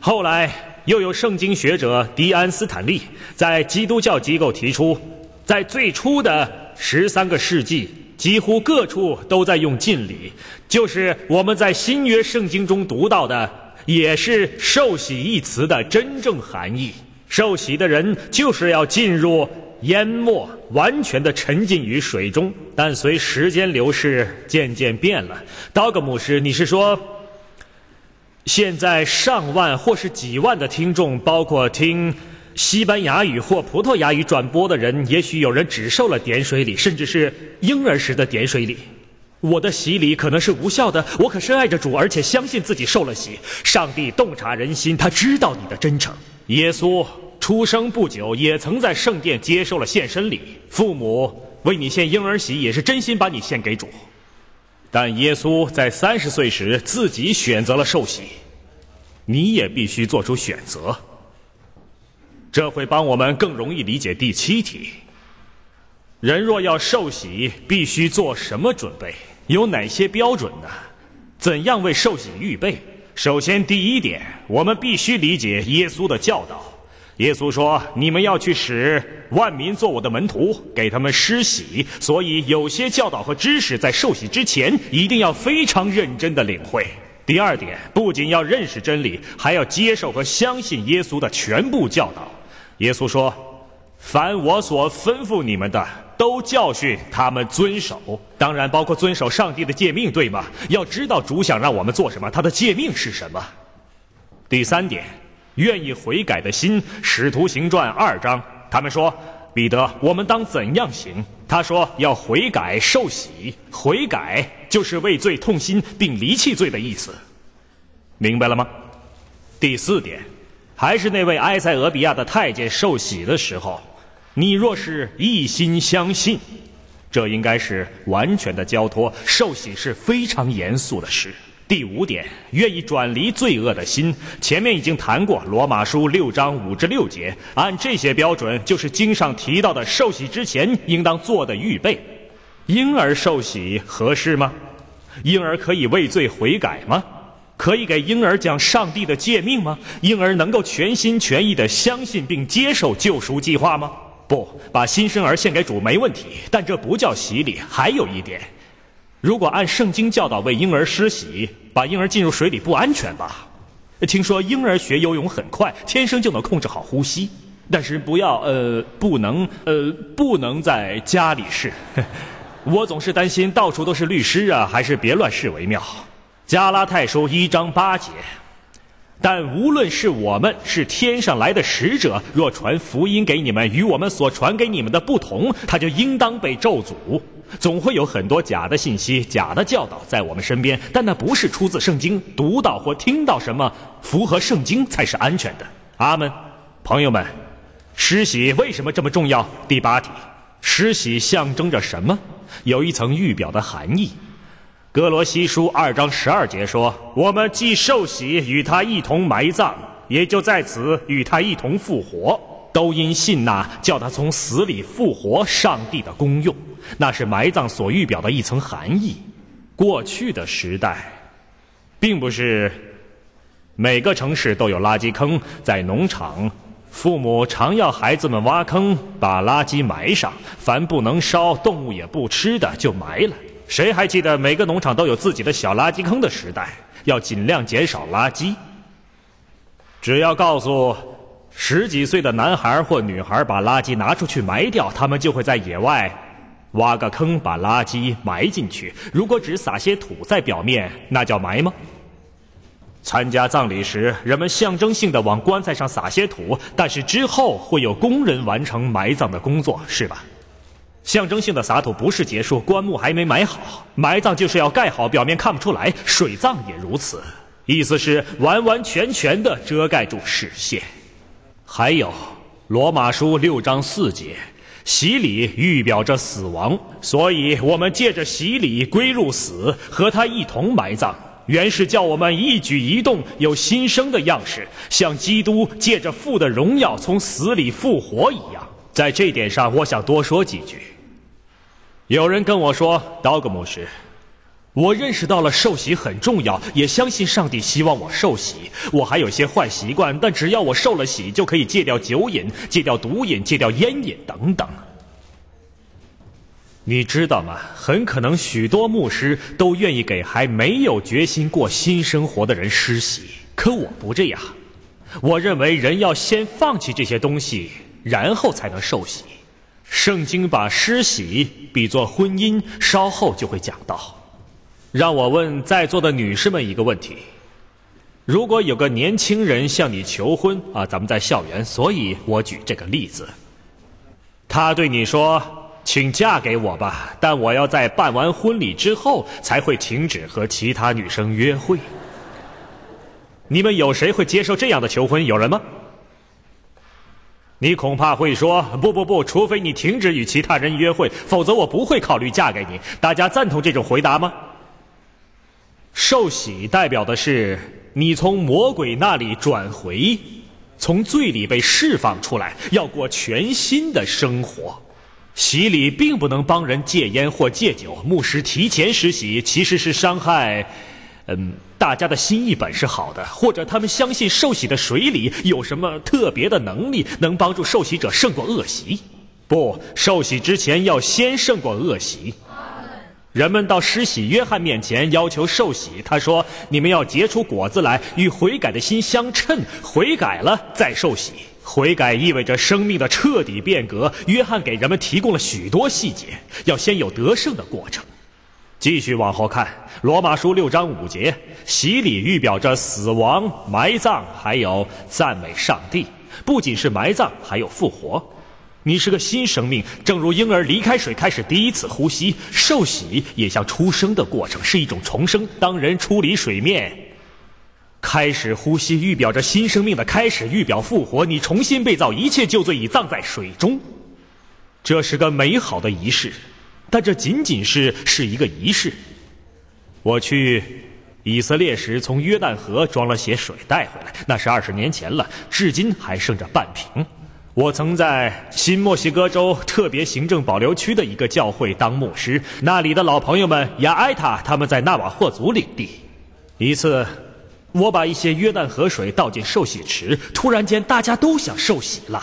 后来。又有圣经学者迪安斯坦利在基督教机构提出，在最初的十三个世纪，几乎各处都在用浸礼，就是我们在新约圣经中读到的，也是“受洗”一词的真正含义。受洗的人就是要进入淹没，完全的沉浸于水中。但随时间流逝，渐渐变了。刀格牧师，你是说？现在上万或是几万的听众，包括听西班牙语或葡萄牙语转播的人，也许有人只受了点水礼，甚至是婴儿时的点水礼。我的洗礼可能是无效的，我可深爱着主，而且相信自己受了洗。上帝洞察人心，他知道你的真诚。耶稣出生不久，也曾在圣殿接受了献身礼，父母为你献婴儿洗，也是真心把你献给主。但耶稣在三十岁时自己选择了受洗，你也必须做出选择。这会帮我们更容易理解第七题：人若要受洗，必须做什么准备？有哪些标准呢？怎样为受洗预备？首先，第一点，我们必须理解耶稣的教导。耶稣说：“你们要去使万民做我的门徒，给他们施洗。所以，有些教导和知识在受洗之前一定要非常认真的领会。第二点，不仅要认识真理，还要接受和相信耶稣的全部教导。耶稣说：‘凡我所吩咐你们的，都教训他们遵守。当然，包括遵守上帝的诫命，对吗？要知道主想让我们做什么，他的诫命是什么。’第三点。”愿意悔改的心，《使徒行传》二章，他们说：“彼得，我们当怎样行？”他说：“要悔改，受洗。悔改就是为罪痛心，并离弃罪的意思。明白了吗？”第四点，还是那位埃塞俄比亚的太监受洗的时候，你若是一心相信，这应该是完全的交托。受洗是非常严肃的事。第五点，愿意转离罪恶的心。前面已经谈过，《罗马书》六章五至六节，按这些标准，就是经上提到的受洗之前应当做的预备。婴儿受洗合适吗？婴儿可以畏罪悔改吗？可以给婴儿讲上帝的诫命吗？婴儿能够全心全意地相信并接受救赎计划吗？不，把新生儿献给主没问题，但这不叫洗礼。还有一点。如果按圣经教导为婴儿施洗，把婴儿浸入水里不安全吧？听说婴儿学游泳很快，天生就能控制好呼吸。但是不要呃，不能呃，不能在家里试。我总是担心到处都是律师啊，还是别乱试为妙。加拉太书一章八节，但无论是我们是天上来的使者，若传福音给你们与我们所传给你们的不同，他就应当被咒诅。总会有很多假的信息、假的教导在我们身边，但那不是出自圣经。读到或听到什么符合圣经才是安全的。阿门，朋友们，施洗为什么这么重要？第八题，施洗象征着什么？有一层预表的含义。哥罗西书二章十二节说：“我们既受洗，与他一同埋葬，也就在此与他一同复活，都因信那叫他从死里复活上帝的功用。”那是埋葬所预表的一层含义。过去的时代，并不是每个城市都有垃圾坑，在农场，父母常要孩子们挖坑，把垃圾埋上，凡不能烧、动物也不吃的就埋了。谁还记得每个农场都有自己的小垃圾坑的时代？要尽量减少垃圾。只要告诉十几岁的男孩或女孩把垃圾拿出去埋掉，他们就会在野外挖个坑，把垃圾埋进去。如果只撒些土在表面，那叫埋吗？参加葬礼时，人们象征性的往棺材上撒些土，但是之后会有工人完成埋葬的工作，是吧？象征性的撒土不是结束，棺木还没埋好。埋葬就是要盖好，表面看不出来。水葬也如此，意思是完完全全的遮盖住视线。还有，罗马书六章四节，洗礼预表着死亡，所以我们借着洗礼归入死，和他一同埋葬。原是叫我们一举一动有新生的样式，像基督借着父的荣耀从死里复活一样。在这点上，我想多说几句。有人跟我说：“刀格牧师，我认识到了受洗很重要，也相信上帝希望我受洗。我还有些坏习惯，但只要我受了洗，就可以戒掉酒瘾、戒掉毒瘾、戒掉烟瘾等等。”你知道吗？很可能许多牧师都愿意给还没有决心过新生活的人施洗，可我不这样。我认为人要先放弃这些东西，然后才能受洗。圣经把施洗比作婚姻，稍后就会讲到。让我问在座的女士们一个问题：如果有个年轻人向你求婚啊，咱们在校园，所以我举这个例子。他对你说。请嫁给我吧，但我要在办完婚礼之后才会停止和其他女生约会。你们有谁会接受这样的求婚？有人吗？你恐怕会说不不不，除非你停止与其他人约会，否则我不会考虑嫁给你。大家赞同这种回答吗？受洗代表的是你从魔鬼那里转回，从罪里被释放出来，要过全新的生活。洗礼并不能帮人戒烟或戒酒，牧师提前施洗其实是伤害，嗯，大家的心意本是好的，或者他们相信受洗的水里有什么特别的能力，能帮助受洗者胜过恶习。不，受洗之前要先胜过恶习。人们到施洗约翰面前要求受洗，他说：“你们要结出果子来，与悔改的心相称，悔改了再受洗。”悔改意味着生命的彻底变革。约翰给人们提供了许多细节，要先有得胜的过程。继续往后看，《罗马书》六章五节，洗礼预表着死亡、埋葬，还有赞美上帝。不仅是埋葬，还有复活。你是个新生命，正如婴儿离开水开始第一次呼吸，受洗也像出生的过程，是一种重生。当人出离水面。开始呼吸，预表着新生命的开始，预表复活。你重新被造，一切旧罪已葬在水中。这是个美好的仪式，但这仅仅是是一个仪式。我去以色列时，从约旦河装了些水带回来，那是二十年前了，至今还剩着半瓶。我曾在新墨西哥州特别行政保留区的一个教会当牧师，那里的老朋友们亚埃塔他们在纳瓦霍族领地。一次。我把一些约旦河水倒进受洗池，突然间大家都想受洗了。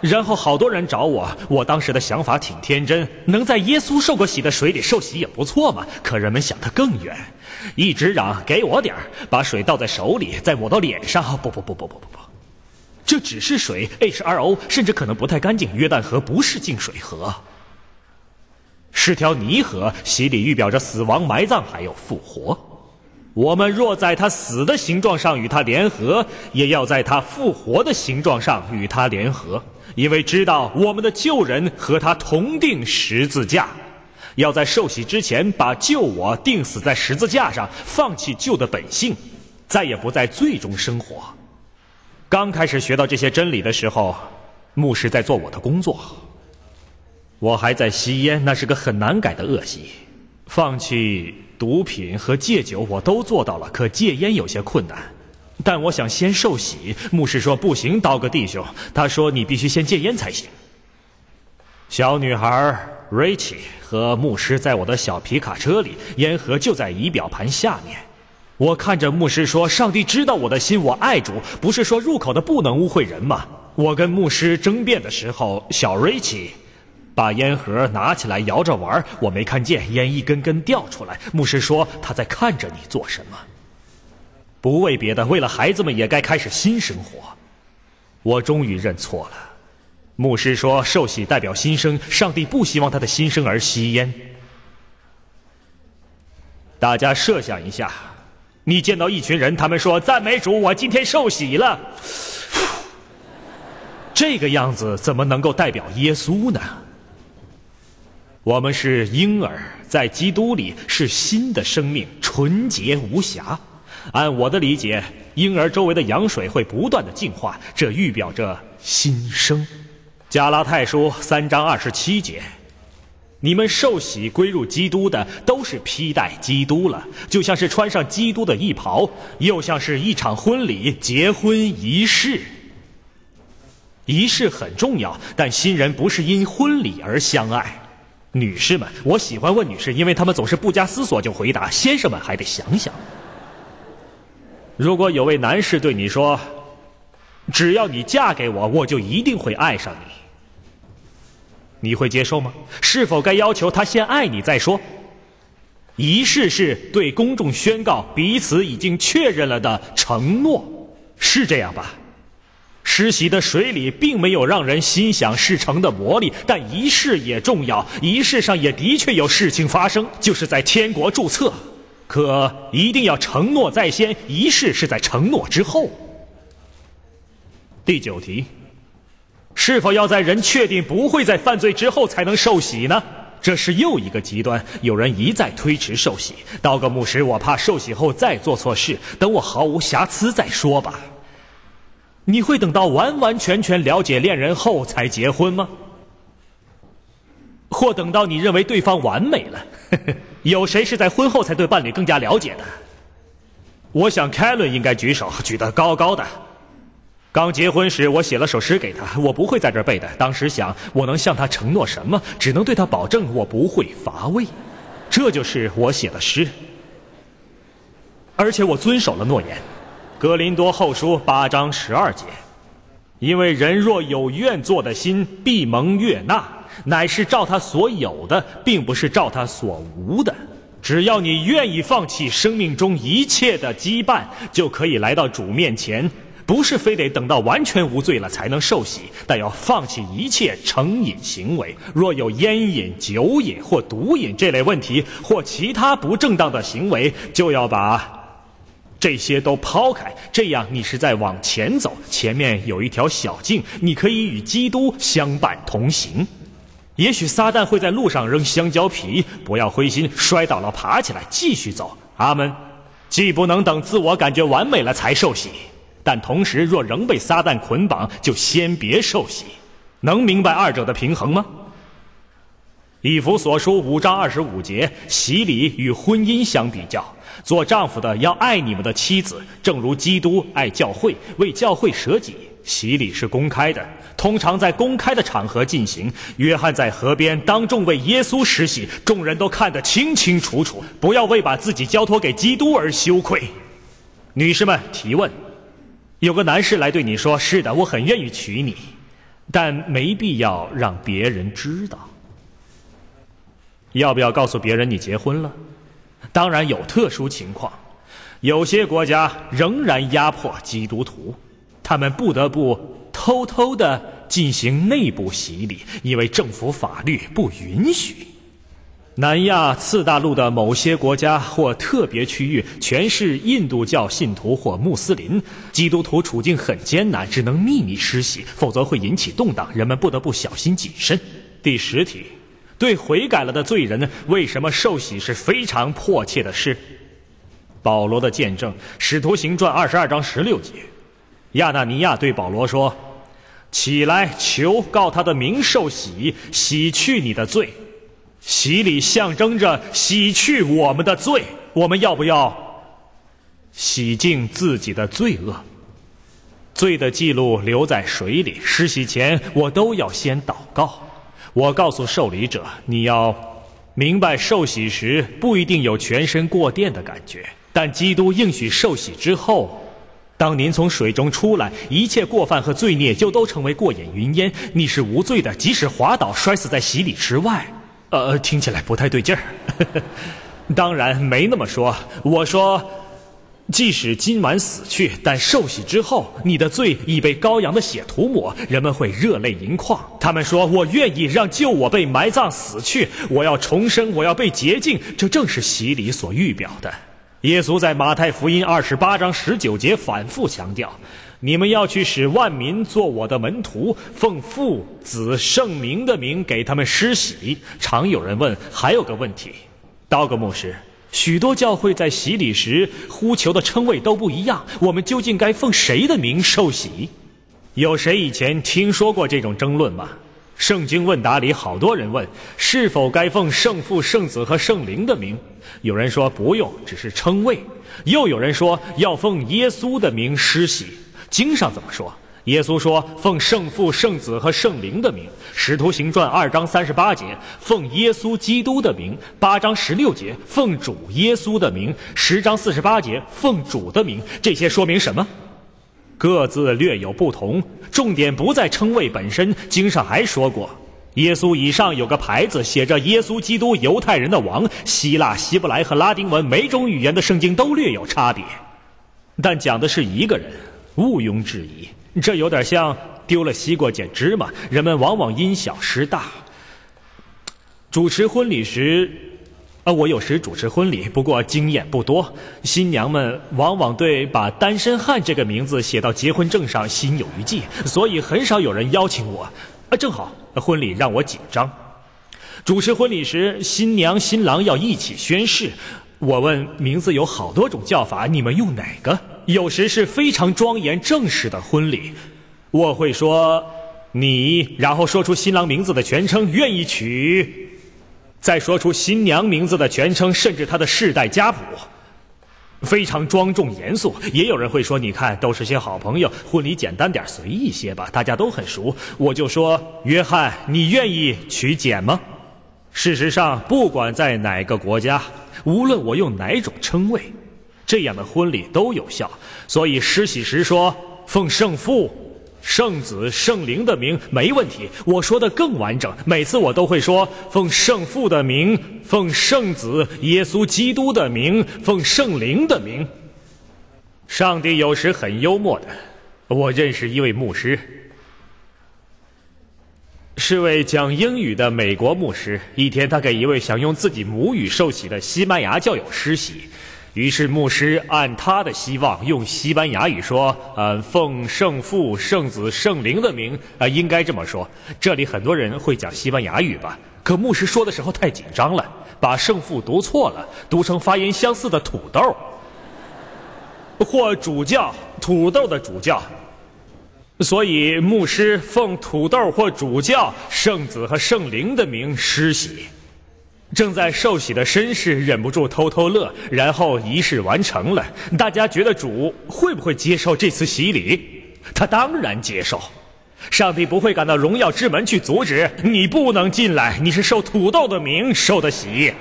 然后好多人找我，我当时的想法挺天真，能在耶稣受过洗的水里受洗也不错嘛。可人们想得更远，一直嚷给我点儿，把水倒在手里，再抹到脸上。不不不不不不不，这只是水，H2O，甚至可能不太干净。约旦河不是净水河，是条泥河。洗礼预表着死亡、埋葬还有复活。我们若在他死的形状上与他联合，也要在他复活的形状上与他联合，因为知道我们的旧人和他同定十字架，要在受洗之前把旧我钉死在十字架上，放弃旧的本性，再也不在罪中生活。刚开始学到这些真理的时候，牧师在做我的工作，我还在吸烟，那是个很难改的恶习。放弃毒品和戒酒我都做到了，可戒烟有些困难。但我想先受洗，牧师说不行，刀哥弟兄，他说你必须先戒烟才行。小女孩瑞奇和牧师在我的小皮卡车里，烟盒就在仪表盘下面。我看着牧师说：“上帝知道我的心，我爱主，不是说入口的不能污秽人吗？”我跟牧师争辩的时候，小瑞奇把烟盒拿起来摇着玩，我没看见烟一根根掉出来。牧师说他在看着你做什么，不为别的，为了孩子们也该开始新生活。我终于认错了。牧师说受洗代表新生，上帝不希望他的新生儿吸烟。大家设想一下。你见到一群人，他们说赞美主，我今天受洗了。这个样子怎么能够代表耶稣呢？我们是婴儿，在基督里是新的生命，纯洁无瑕。按我的理解，婴儿周围的羊水会不断的净化，这预表着新生。加拉太书三章二十七节。你们受洗归入基督的，都是披戴基督了，就像是穿上基督的衣袍，又像是一场婚礼结婚仪式。仪式很重要，但新人不是因婚礼而相爱。女士们，我喜欢问女士，因为她们总是不加思索就回答；先生们还得想想。如果有位男士对你说：“只要你嫁给我，我就一定会爱上你。”你会接受吗？是否该要求他先爱你再说？仪式是对公众宣告彼此已经确认了的承诺，是这样吧？施洗的水里并没有让人心想事成的魔力，但仪式也重要。仪式上也的确有事情发生，就是在天国注册。可一定要承诺在先，仪式是在承诺之后。第九题。是否要在人确定不会在犯罪之后才能受洗呢？这是又一个极端。有人一再推迟受洗。道个牧师，我怕受洗后再做错事，等我毫无瑕疵再说吧。你会等到完完全全了解恋人后才结婚吗？或等到你认为对方完美了？有谁是在婚后才对伴侣更加了解的？我想凯伦应该举手，举得高高的。刚结婚时，我写了首诗给他，我不会在这背的。当时想，我能向他承诺什么？只能对他保证，我不会乏味。这就是我写的诗，而且我遵守了诺言。格林多后书八章十二节，因为人若有愿做的心，必蒙悦纳，乃是照他所有的，并不是照他所无的。只要你愿意放弃生命中一切的羁绊，就可以来到主面前。不是非得等到完全无罪了才能受洗，但要放弃一切成瘾行为。若有烟瘾、酒瘾或毒瘾这类问题，或其他不正当的行为，就要把这些都抛开。这样，你是在往前走，前面有一条小径，你可以与基督相伴同行。也许撒旦会在路上扔香蕉皮，不要灰心，摔倒了爬起来继续走。阿门。既不能等自我感觉完美了才受洗。但同时，若仍被撒旦捆绑，就先别受洗。能明白二者的平衡吗？以弗所书五章二十五节，洗礼与婚姻相比较，做丈夫的要爱你们的妻子，正如基督爱教会，为教会舍己。洗礼是公开的，通常在公开的场合进行。约翰在河边当众为耶稣施洗，众人都看得清清楚楚。不要为把自己交托给基督而羞愧。女士们，提问。有个男士来对你说：“是的，我很愿意娶你，但没必要让别人知道。要不要告诉别人你结婚了？当然有特殊情况，有些国家仍然压迫基督徒，他们不得不偷偷的进行内部洗礼，因为政府法律不允许。南亚次大陆的某些国家或特别区域全是印度教信徒或穆斯林，基督徒处境很艰难，只能秘密施洗，否则会引起动荡，人们不得不小心谨慎。第十题，对悔改了的罪人，为什么受洗是非常迫切的事？保罗的见证，《使徒行传》二十二章十六节，亚纳尼亚对保罗说：“起来，求告他的名受洗，洗去你的罪。”洗礼象征着洗去我们的罪，我们要不要洗净自己的罪恶？罪的记录留在水里，施洗前我都要先祷告。我告诉受礼者，你要明白，受洗时不一定有全身过电的感觉，但基督应许受洗之后，当您从水中出来，一切过犯和罪孽就都成为过眼云烟，你是无罪的，即使滑倒摔死在洗礼池外。呃，听起来不太对劲儿。当然没那么说，我说，即使今晚死去，但受洗之后，你的罪已被羔羊的血涂抹，人们会热泪盈眶。他们说我愿意让救我被埋葬死去，我要重生，我要被洁净。这正是洗礼所预表的。耶稣在马太福音二十八章十九节反复强调。你们要去使万民做我的门徒，奉父、子、圣名的名给他们施洗。常有人问，还有个问题，道格牧师，许多教会在洗礼时呼求的称谓都不一样，我们究竟该奉谁的名受洗？有谁以前听说过这种争论吗？圣经问答里，好多人问是否该奉圣父、圣子和圣灵的名。有人说不用，只是称谓；又有人说要奉耶稣的名施洗。经上怎么说？耶稣说：“奉圣父、圣子和圣灵的名。”《使徒行传》二章三十八节，奉耶稣基督的名；八章十六节，奉主耶稣的名；十章四十八节，奉主的名。这些说明什么？各自略有不同，重点不在称谓本身。经上还说过，耶稣以上有个牌子，写着“耶稣基督，犹太人的王”。希腊、希伯来和拉丁文每种语言的圣经都略有差别，但讲的是一个人。毋庸置疑，这有点像丢了西瓜捡芝麻。人们往往因小失大。主持婚礼时，我有时主持婚礼，不过经验不多。新娘们往往对把单身汉这个名字写到结婚证上心有余悸，所以很少有人邀请我。啊，正好婚礼让我紧张。主持婚礼时，新娘新郎要一起宣誓。我问名字有好多种叫法，你们用哪个？有时是非常庄严正式的婚礼，我会说你，然后说出新郎名字的全称，愿意娶，再说出新娘名字的全称，甚至她的世代家谱，非常庄重严肃。也有人会说，你看，都是些好朋友，婚礼简单点，随意些吧，大家都很熟。我就说，约翰，你愿意娶简吗？事实上，不管在哪个国家。无论我用哪种称谓，这样的婚礼都有效。所以施洗时说奉圣父、圣子、圣灵的名没问题。我说的更完整，每次我都会说奉圣父的名、奉圣子耶稣基督的名、奉圣灵的名。上帝有时很幽默的。我认识一位牧师。是位讲英语的美国牧师。一天，他给一位想用自己母语受洗的西班牙教友施洗，于是牧师按他的希望用西班牙语说：“呃，奉圣父、圣子、圣灵的名，啊，应该这么说。”这里很多人会讲西班牙语吧？可牧师说的时候太紧张了，把圣父读错了，读成发音相似的土豆，或主教土豆的主教。所以，牧师奉土豆或主教、圣子和圣灵的名施洗。正在受洗的绅士忍不住偷偷乐。然后仪式完成了，大家觉得主会不会接受这次洗礼？他当然接受。上帝不会赶到荣耀之门去阻止你，不能进来。你是受土豆的名受的洗。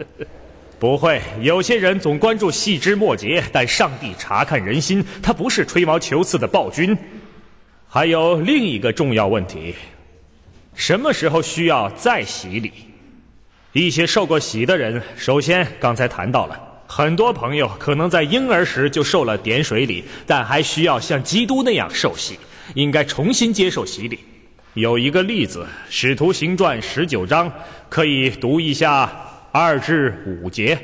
不会，有些人总关注细枝末节，但上帝查看人心，他不是吹毛求疵的暴君。还有另一个重要问题：什么时候需要再洗礼？一些受过洗的人，首先刚才谈到了，很多朋友可能在婴儿时就受了点水礼，但还需要像基督那样受洗，应该重新接受洗礼。有一个例子，《使徒行传》十九章，可以读一下二至五节。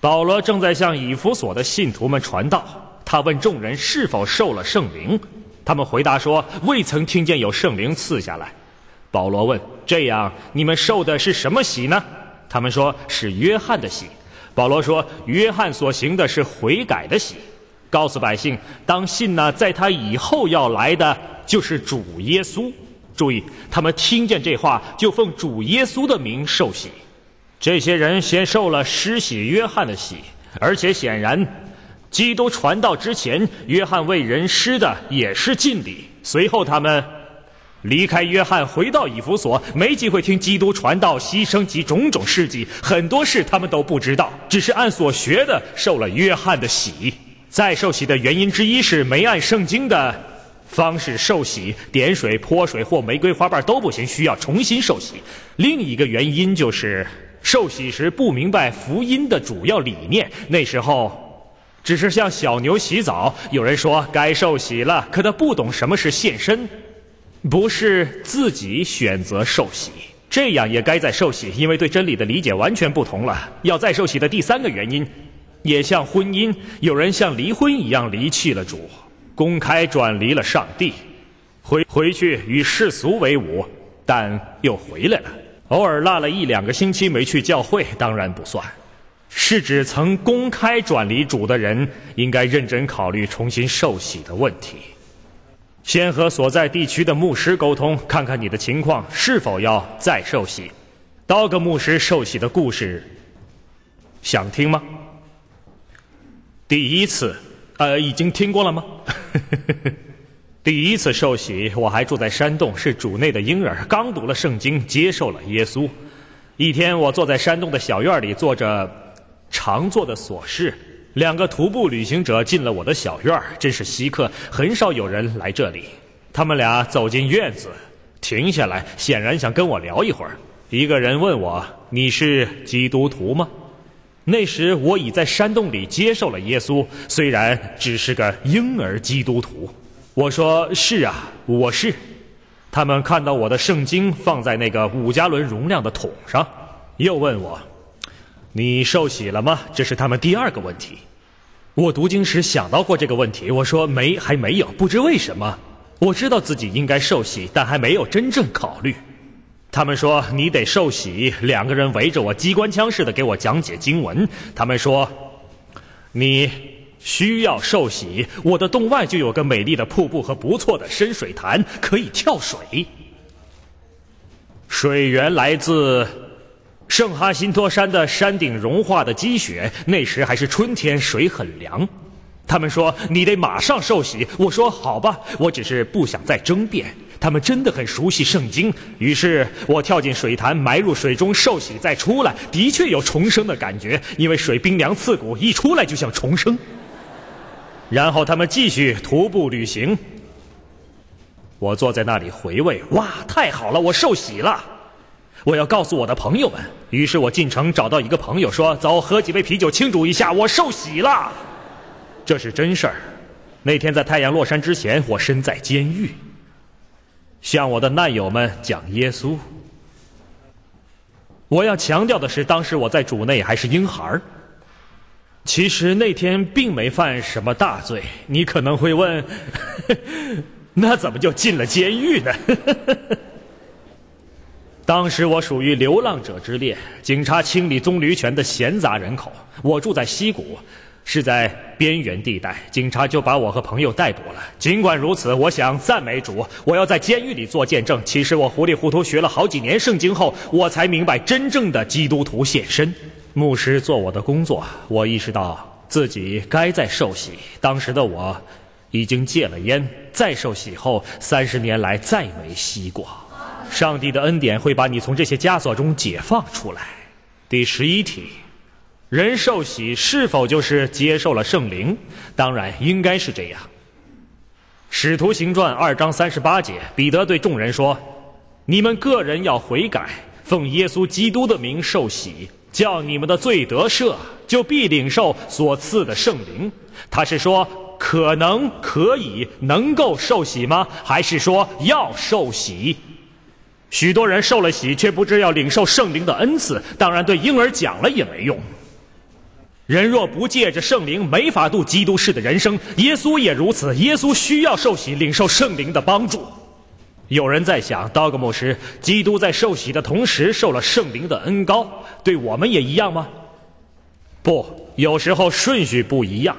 保罗正在向以弗所的信徒们传道，他问众人是否受了圣灵，他们回答说未曾听见有圣灵赐下来。保罗问：“这样你们受的是什么洗呢？”他们说是约翰的洗。保罗说：“约翰所行的是悔改的洗，告诉百姓当信呢，在他以后要来的就是主耶稣。”注意，他们听见这话，就奉主耶稣的名受洗。这些人先受了施洗约翰的洗，而且显然，基督传道之前，约翰为人施的也是敬礼。随后他们离开约翰，回到以弗所，没机会听基督传道、牺牲及种种事迹，很多事他们都不知道，只是按所学的受了约翰的洗。再受洗的原因之一是没按圣经的方式受洗，点水、泼水或玫瑰花瓣都不行，需要重新受洗。另一个原因就是受洗时不明白福音的主要理念，那时候只是像小牛洗澡。有人说该受洗了，可他不懂什么是献身，不是自己选择受洗，这样也该再受洗，因为对真理的理解完全不同了。要再受洗的第三个原因，也像婚姻，有人像离婚一样离弃了主，公开转离了上帝，回回去与世俗为伍，但又回来了。偶尔落了一两个星期没去教会，当然不算。是指曾公开转离主的人，应该认真考虑重新受洗的问题。先和所在地区的牧师沟通，看看你的情况是否要再受洗。刀个牧师受洗的故事，想听吗？第一次，呃，已经听过了吗？第一次受洗，我还住在山洞，是主内的婴儿，刚读了圣经，接受了耶稣。一天，我坐在山洞的小院里，做着常做的琐事。两个徒步旅行者进了我的小院儿，真是稀客，很少有人来这里。他们俩走进院子，停下来，显然想跟我聊一会儿。一个人问我：“你是基督徒吗？”那时我已在山洞里接受了耶稣，虽然只是个婴儿基督徒。我说：“是啊，我是。”他们看到我的圣经放在那个五加仑容量的桶上，又问我：“你受洗了吗？”这是他们第二个问题。我读经时想到过这个问题，我说：“没，还没有。”不知为什么，我知道自己应该受洗，但还没有真正考虑。他们说：“你得受洗。”两个人围着我，机关枪似的给我讲解经文。他们说：“你需要受洗。我的洞外就有个美丽的瀑布和不错的深水潭，可以跳水。水源来自圣哈辛托山的山顶融化的积雪，那时还是春天，水很凉。”他们说：“你得马上受洗。”我说：“好吧，我只是不想再争辩。”他们真的很熟悉圣经，于是我跳进水潭，埋入水中受洗，再出来，的确有重生的感觉，因为水冰凉刺骨，一出来就像重生。然后他们继续徒步旅行，我坐在那里回味，哇，太好了，我受洗了！我要告诉我的朋友们，于是我进城找到一个朋友，说：“走，喝几杯啤酒庆祝一下，我受洗了。”这是真事儿。那天在太阳落山之前，我身在监狱。向我的难友们讲耶稣。我要强调的是，当时我在主内还是婴孩儿。其实那天并没犯什么大罪。你可能会问，那怎么就进了监狱呢？当时我属于流浪者之列，警察清理棕榈泉的闲杂人口。我住在溪谷。是在边缘地带，警察就把我和朋友逮捕了。尽管如此，我想赞美主，我要在监狱里做见证。其实我糊里糊涂学了好几年圣经后，我才明白真正的基督徒现身。牧师做我的工作，我意识到自己该在受洗。当时的我已经戒了烟，再受洗后三十年来再没吸过。上帝的恩典会把你从这些枷锁中解放出来。第十一题。人受洗是否就是接受了圣灵？当然，应该是这样。使徒行传二章三十八节，彼得对众人说：“你们个人要悔改，奉耶稣基督的名受洗，叫你们的罪得赦，就必领受所赐的圣灵。”他是说，可能、可以、能够受洗吗？还是说要受洗？许多人受了洗，却不知要领受圣灵的恩赐，当然对婴儿讲了也没用。人若不借着圣灵，没法度基督式的人生。耶稣也如此，耶稣需要受洗，领受圣灵的帮助。有人在想，道格牧师，基督在受洗的同时受了圣灵的恩高，对我们也一样吗？不，有时候顺序不一样。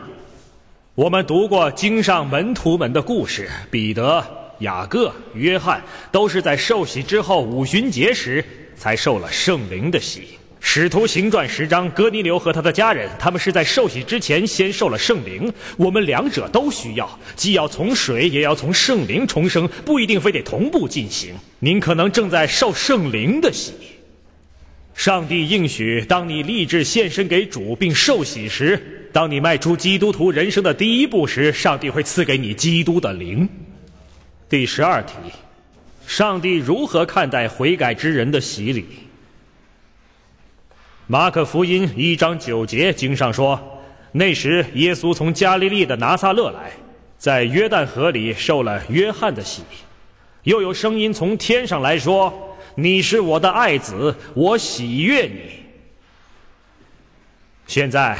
我们读过经上门徒们的故事，彼得、雅各、约翰都是在受洗之后五旬节时才受了圣灵的洗。使徒行传十章，哥尼流和他的家人，他们是在受洗之前先受了圣灵。我们两者都需要，既要从水，也要从圣灵重生，不一定非得同步进行。您可能正在受圣灵的洗。上帝应许，当你立志献身给主并受洗时，当你迈出基督徒人生的第一步时，上帝会赐给你基督的灵。第十二题：上帝如何看待悔改之人的洗礼？马可福音一章九节经上说，那时耶稣从加利利的拿撒勒来，在约旦河里受了约翰的洗，又有声音从天上来说：“你是我的爱子，我喜悦你。”现在，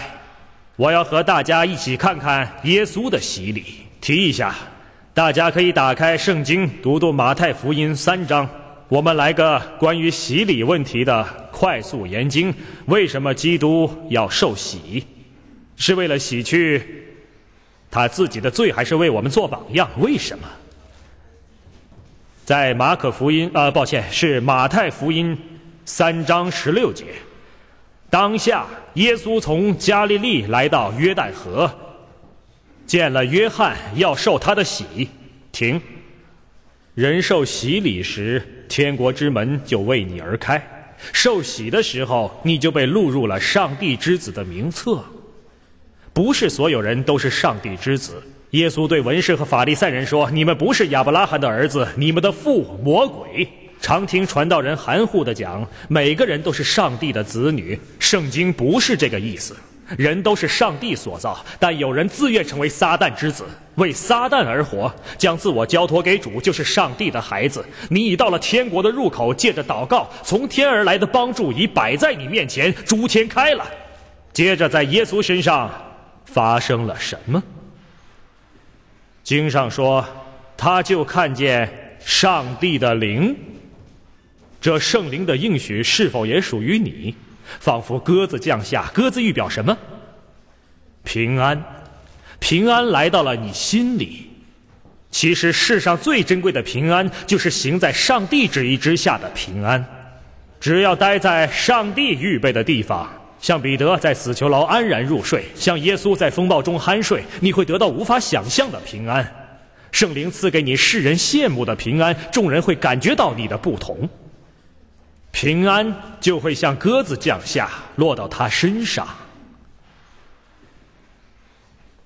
我要和大家一起看看耶稣的洗礼。提一下，大家可以打开圣经读读马太福音三章。我们来个关于洗礼问题的快速研经。为什么基督要受洗？是为了洗去他自己的罪，还是为我们做榜样？为什么？在马可福音，呃，抱歉，是马太福音三章十六节。当下，耶稣从加利利来到约旦河，见了约翰，要受他的洗。停。人受洗礼时，天国之门就为你而开；受洗的时候，你就被录入了上帝之子的名册。不是所有人都是上帝之子。耶稣对文士和法利赛人说：“你们不是亚伯拉罕的儿子，你们的父魔鬼。”常听传道人含糊的讲，每个人都是上帝的子女。圣经不是这个意思。人都是上帝所造，但有人自愿成为撒旦之子，为撒旦而活，将自我交托给主，就是上帝的孩子。你已到了天国的入口，借着祷告，从天而来的帮助已摆在你面前，诸天开了。接着，在耶稣身上发生了什么？经上说，他就看见上帝的灵。这圣灵的应许是否也属于你？仿佛鸽子降下，鸽子预表什么？平安，平安来到了你心里。其实世上最珍贵的平安，就是行在上帝旨意之下的平安。只要待在上帝预备的地方，像彼得在死囚牢安然入睡，像耶稣在风暴中酣睡，你会得到无法想象的平安。圣灵赐给你世人羡慕的平安，众人会感觉到你的不同。平安就会像鸽子降下，落到他身上。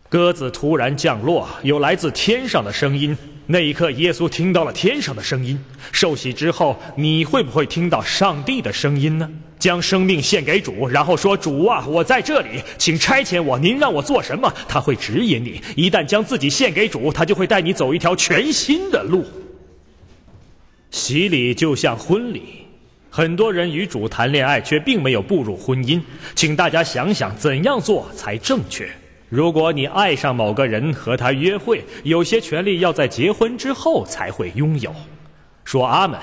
鸽子突然降落，有来自天上的声音。那一刻，耶稣听到了天上的声音。受洗之后，你会不会听到上帝的声音呢？将生命献给主，然后说：“主啊，我在这里，请差遣我。您让我做什么？”他会指引你。一旦将自己献给主，他就会带你走一条全新的路。洗礼就像婚礼。很多人与主谈恋爱，却并没有步入婚姻。请大家想想，怎样做才正确？如果你爱上某个人，和他约会，有些权利要在结婚之后才会拥有。说阿门。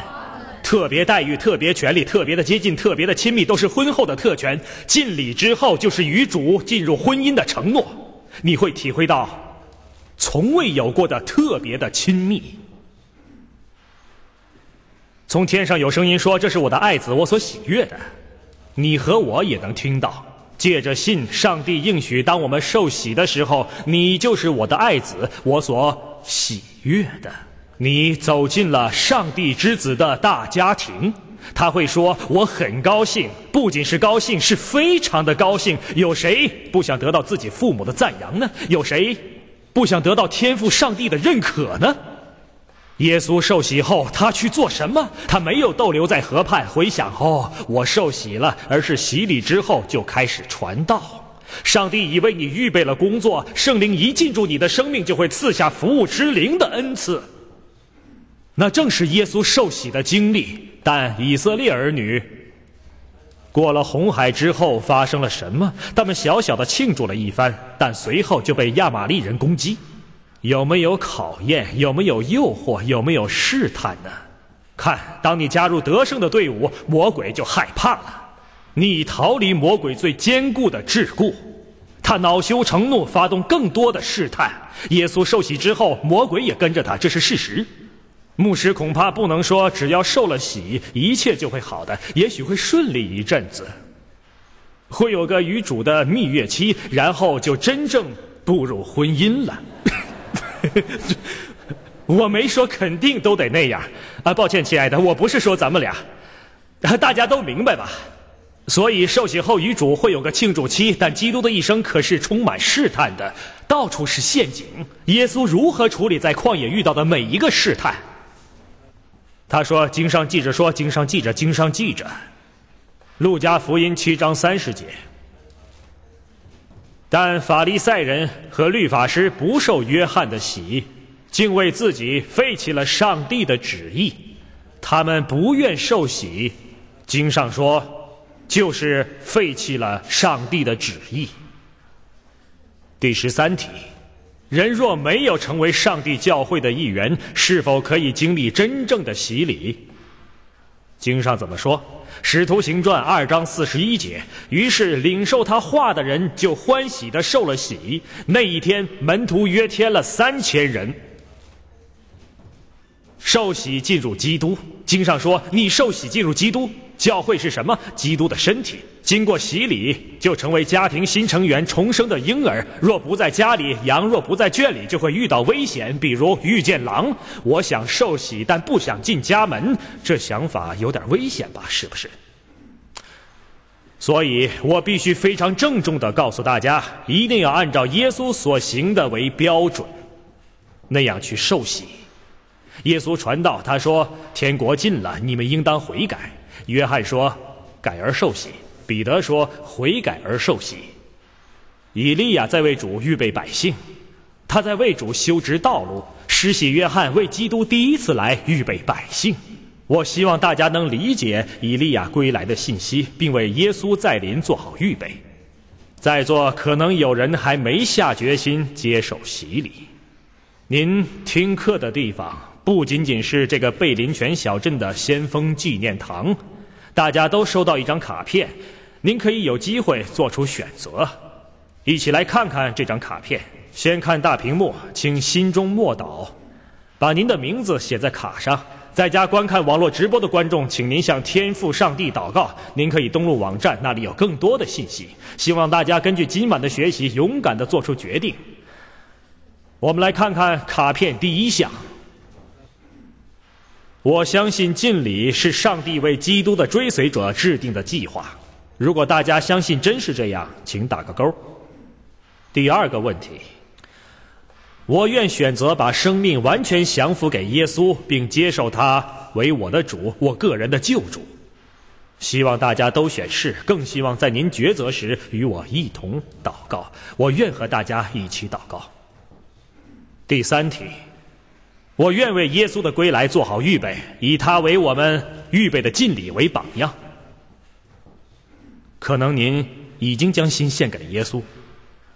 特别待遇、特别权利、特别的接近、特别的亲密，都是婚后的特权。尽礼之后，就是与主进入婚姻的承诺。你会体会到从未有过的特别的亲密。从天上有声音说：“这是我的爱子，我所喜悦的。”你和我也能听到。借着信，上帝应许，当我们受洗的时候，你就是我的爱子，我所喜悦的。你走进了上帝之子的大家庭。他会说：“我很高兴，不仅是高兴，是非常的高兴。”有谁不想得到自己父母的赞扬呢？有谁不想得到天赋上帝的认可呢？耶稣受洗后，他去做什么？他没有逗留在河畔回想哦，我受洗了，而是洗礼之后就开始传道。上帝已为你预备了工作，圣灵一进入你的生命，就会赐下服务之灵的恩赐。那正是耶稣受洗的经历。但以色列儿女过了红海之后发生了什么？他们小小的庆祝了一番，但随后就被亚玛力人攻击。有没有考验？有没有诱惑？有没有试探呢？看，当你加入得胜的队伍，魔鬼就害怕了。你逃离魔鬼最坚固的桎梏，他恼羞成怒，发动更多的试探。耶稣受洗之后，魔鬼也跟着他，这是事实。牧师恐怕不能说只要受了洗，一切就会好的，也许会顺利一阵子，会有个与主的蜜月期，然后就真正步入婚姻了。我没说肯定都得那样啊，抱歉，亲爱的，我不是说咱们俩，大家都明白吧？所以受洗后与主会有个庆祝期，但基督的一生可是充满试探的，到处是陷阱。耶稣如何处理在旷野遇到的每一个试探？他说：“经上记着说，经上记着，经上记着。”路加福音七章三十节。但法利赛人和律法师不受约翰的洗，竟为自己废弃了上帝的旨意。他们不愿受洗，经上说，就是废弃了上帝的旨意。第十三题。人若没有成为上帝教会的一员，是否可以经历真正的洗礼？经上怎么说？使徒行传二章四十一节。于是领受他话的人就欢喜的受了喜。那一天，门徒约添了三千人。受洗进入基督。经上说：“你受洗进入基督。”教会是什么？基督的身体。经过洗礼，就成为家庭新成员、重生的婴儿。若不在家里，羊若不在圈里，就会遇到危险，比如遇见狼。我想受洗，但不想进家门，这想法有点危险吧？是不是？所以我必须非常郑重地告诉大家，一定要按照耶稣所行的为标准，那样去受洗。耶稣传道，他说：“天国近了，你们应当悔改。”约翰说：“改而受洗。”彼得说：“悔改而受洗。”以利亚在为主预备百姓，他在为主修直道路。施洗约翰为基督第一次来预备百姓。我希望大家能理解以利亚归来的信息，并为耶稣再临做好预备。在座可能有人还没下决心接受洗礼。您听课的地方不仅仅是这个贝林泉小镇的先锋纪念堂。大家都收到一张卡片，您可以有机会做出选择。一起来看看这张卡片。先看大屏幕，请心中默祷，把您的名字写在卡上。在家观看网络直播的观众，请您向天父上帝祷告。您可以登录网站，那里有更多的信息。希望大家根据今晚的学习，勇敢地做出决定。我们来看看卡片第一项。我相信敬礼是上帝为基督的追随者制定的计划。如果大家相信真是这样，请打个勾。第二个问题，我愿选择把生命完全降服给耶稣，并接受他为我的主，我个人的救主。希望大家都选是，更希望在您抉择时与我一同祷告。我愿和大家一起祷告。第三题。我愿为耶稣的归来做好预备，以他为我们预备的敬礼为榜样。可能您已经将心献给了耶稣，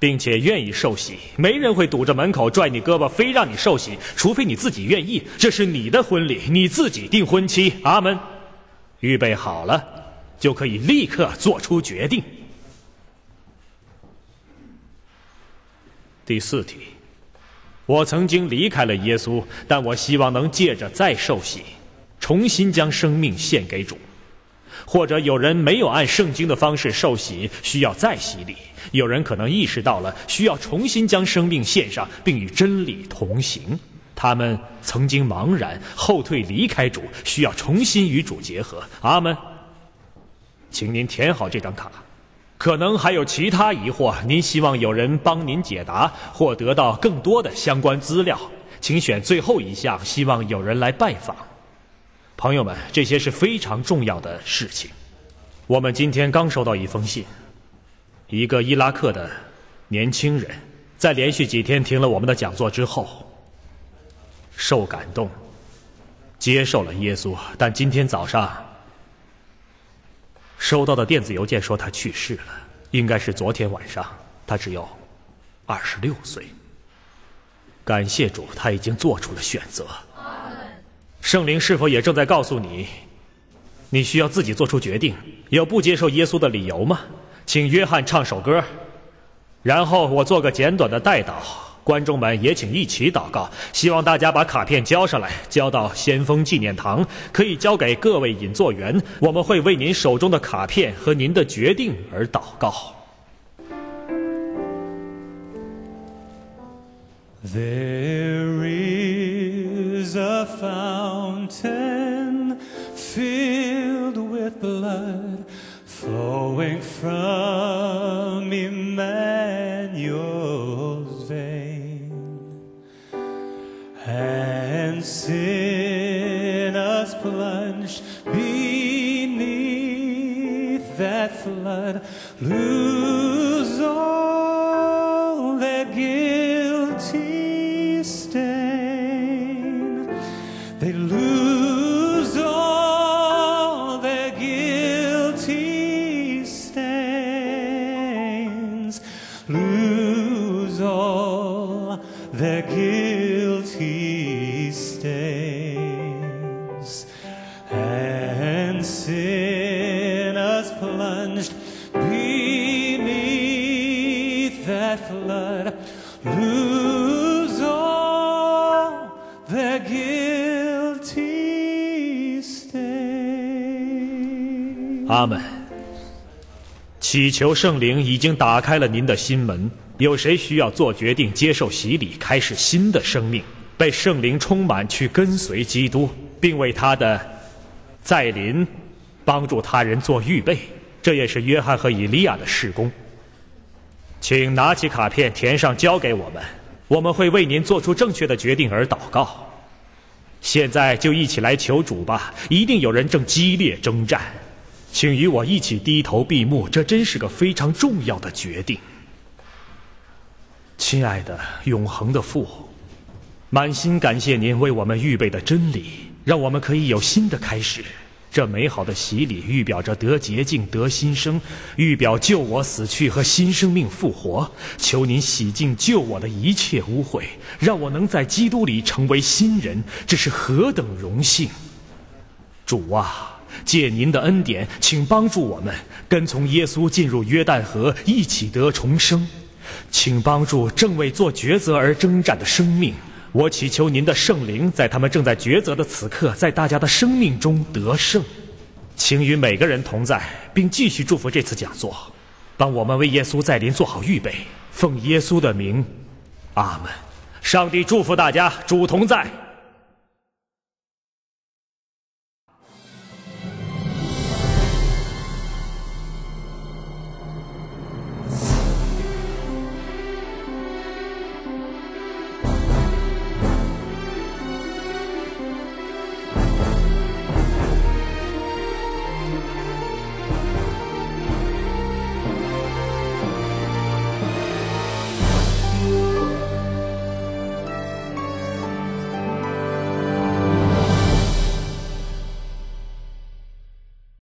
并且愿意受洗。没人会堵着门口拽你胳膊，非让你受洗，除非你自己愿意。这是你的婚礼，你自己定婚期。阿门。预备好了，就可以立刻做出决定。第四题。我曾经离开了耶稣，但我希望能借着再受洗，重新将生命献给主。或者有人没有按圣经的方式受洗，需要再洗礼；有人可能意识到了需要重新将生命献上，并与真理同行。他们曾经茫然后退离开主，需要重新与主结合。阿门。请您填好这张卡。可能还有其他疑惑，您希望有人帮您解答或得到更多的相关资料，请选最后一项。希望有人来拜访，朋友们，这些是非常重要的事情。我们今天刚收到一封信，一个伊拉克的年轻人，在连续几天听了我们的讲座之后，受感动，接受了耶稣。但今天早上收到的电子邮件说他去世了，应该是昨天晚上。他只有二十六岁。感谢主，他已经做出了选择。圣灵是否也正在告诉你，你需要自己做出决定？有不接受耶稣的理由吗？请约翰唱首歌，然后我做个简短的代祷，观众们也请一起祷告。希望大家把卡片交上来，交到先锋纪念堂，可以交给各位引座员。我们会为您手中的卡片和您的决定而祷告。There is a fountain filled with blood flowing from Emmanuel's vein, and sinners plunged beneath that flood lose 阿门。祈求圣灵已经打开了您的心门，有谁需要做决定、接受洗礼、开始新的生命，被圣灵充满，去跟随基督，并为他的再临帮助他人做预备？这也是约翰和以利亚的事工。请拿起卡片，填上，交给我们，我们会为您做出正确的决定而祷告。现在就一起来求主吧！一定有人正激烈征战，请与我一起低头闭目，这真是个非常重要的决定。亲爱的永恒的父，满心感谢您为我们预备的真理，让我们可以有新的开始。这美好的洗礼预表着得洁净、得新生，预表救我死去和新生命复活。求您洗净救我的一切污秽，让我能在基督里成为新人，这是何等荣幸！主啊，借您的恩典，请帮助我们跟从耶稣进入约旦河，一起得重生。请帮助正为做抉择而征战的生命。我祈求您的圣灵，在他们正在抉择的此刻，在大家的生命中得胜。请与每个人同在，并继续祝福这次讲座，帮我们为耶稣再临做好预备。奉耶稣的名，阿门。上帝祝福大家，主同在。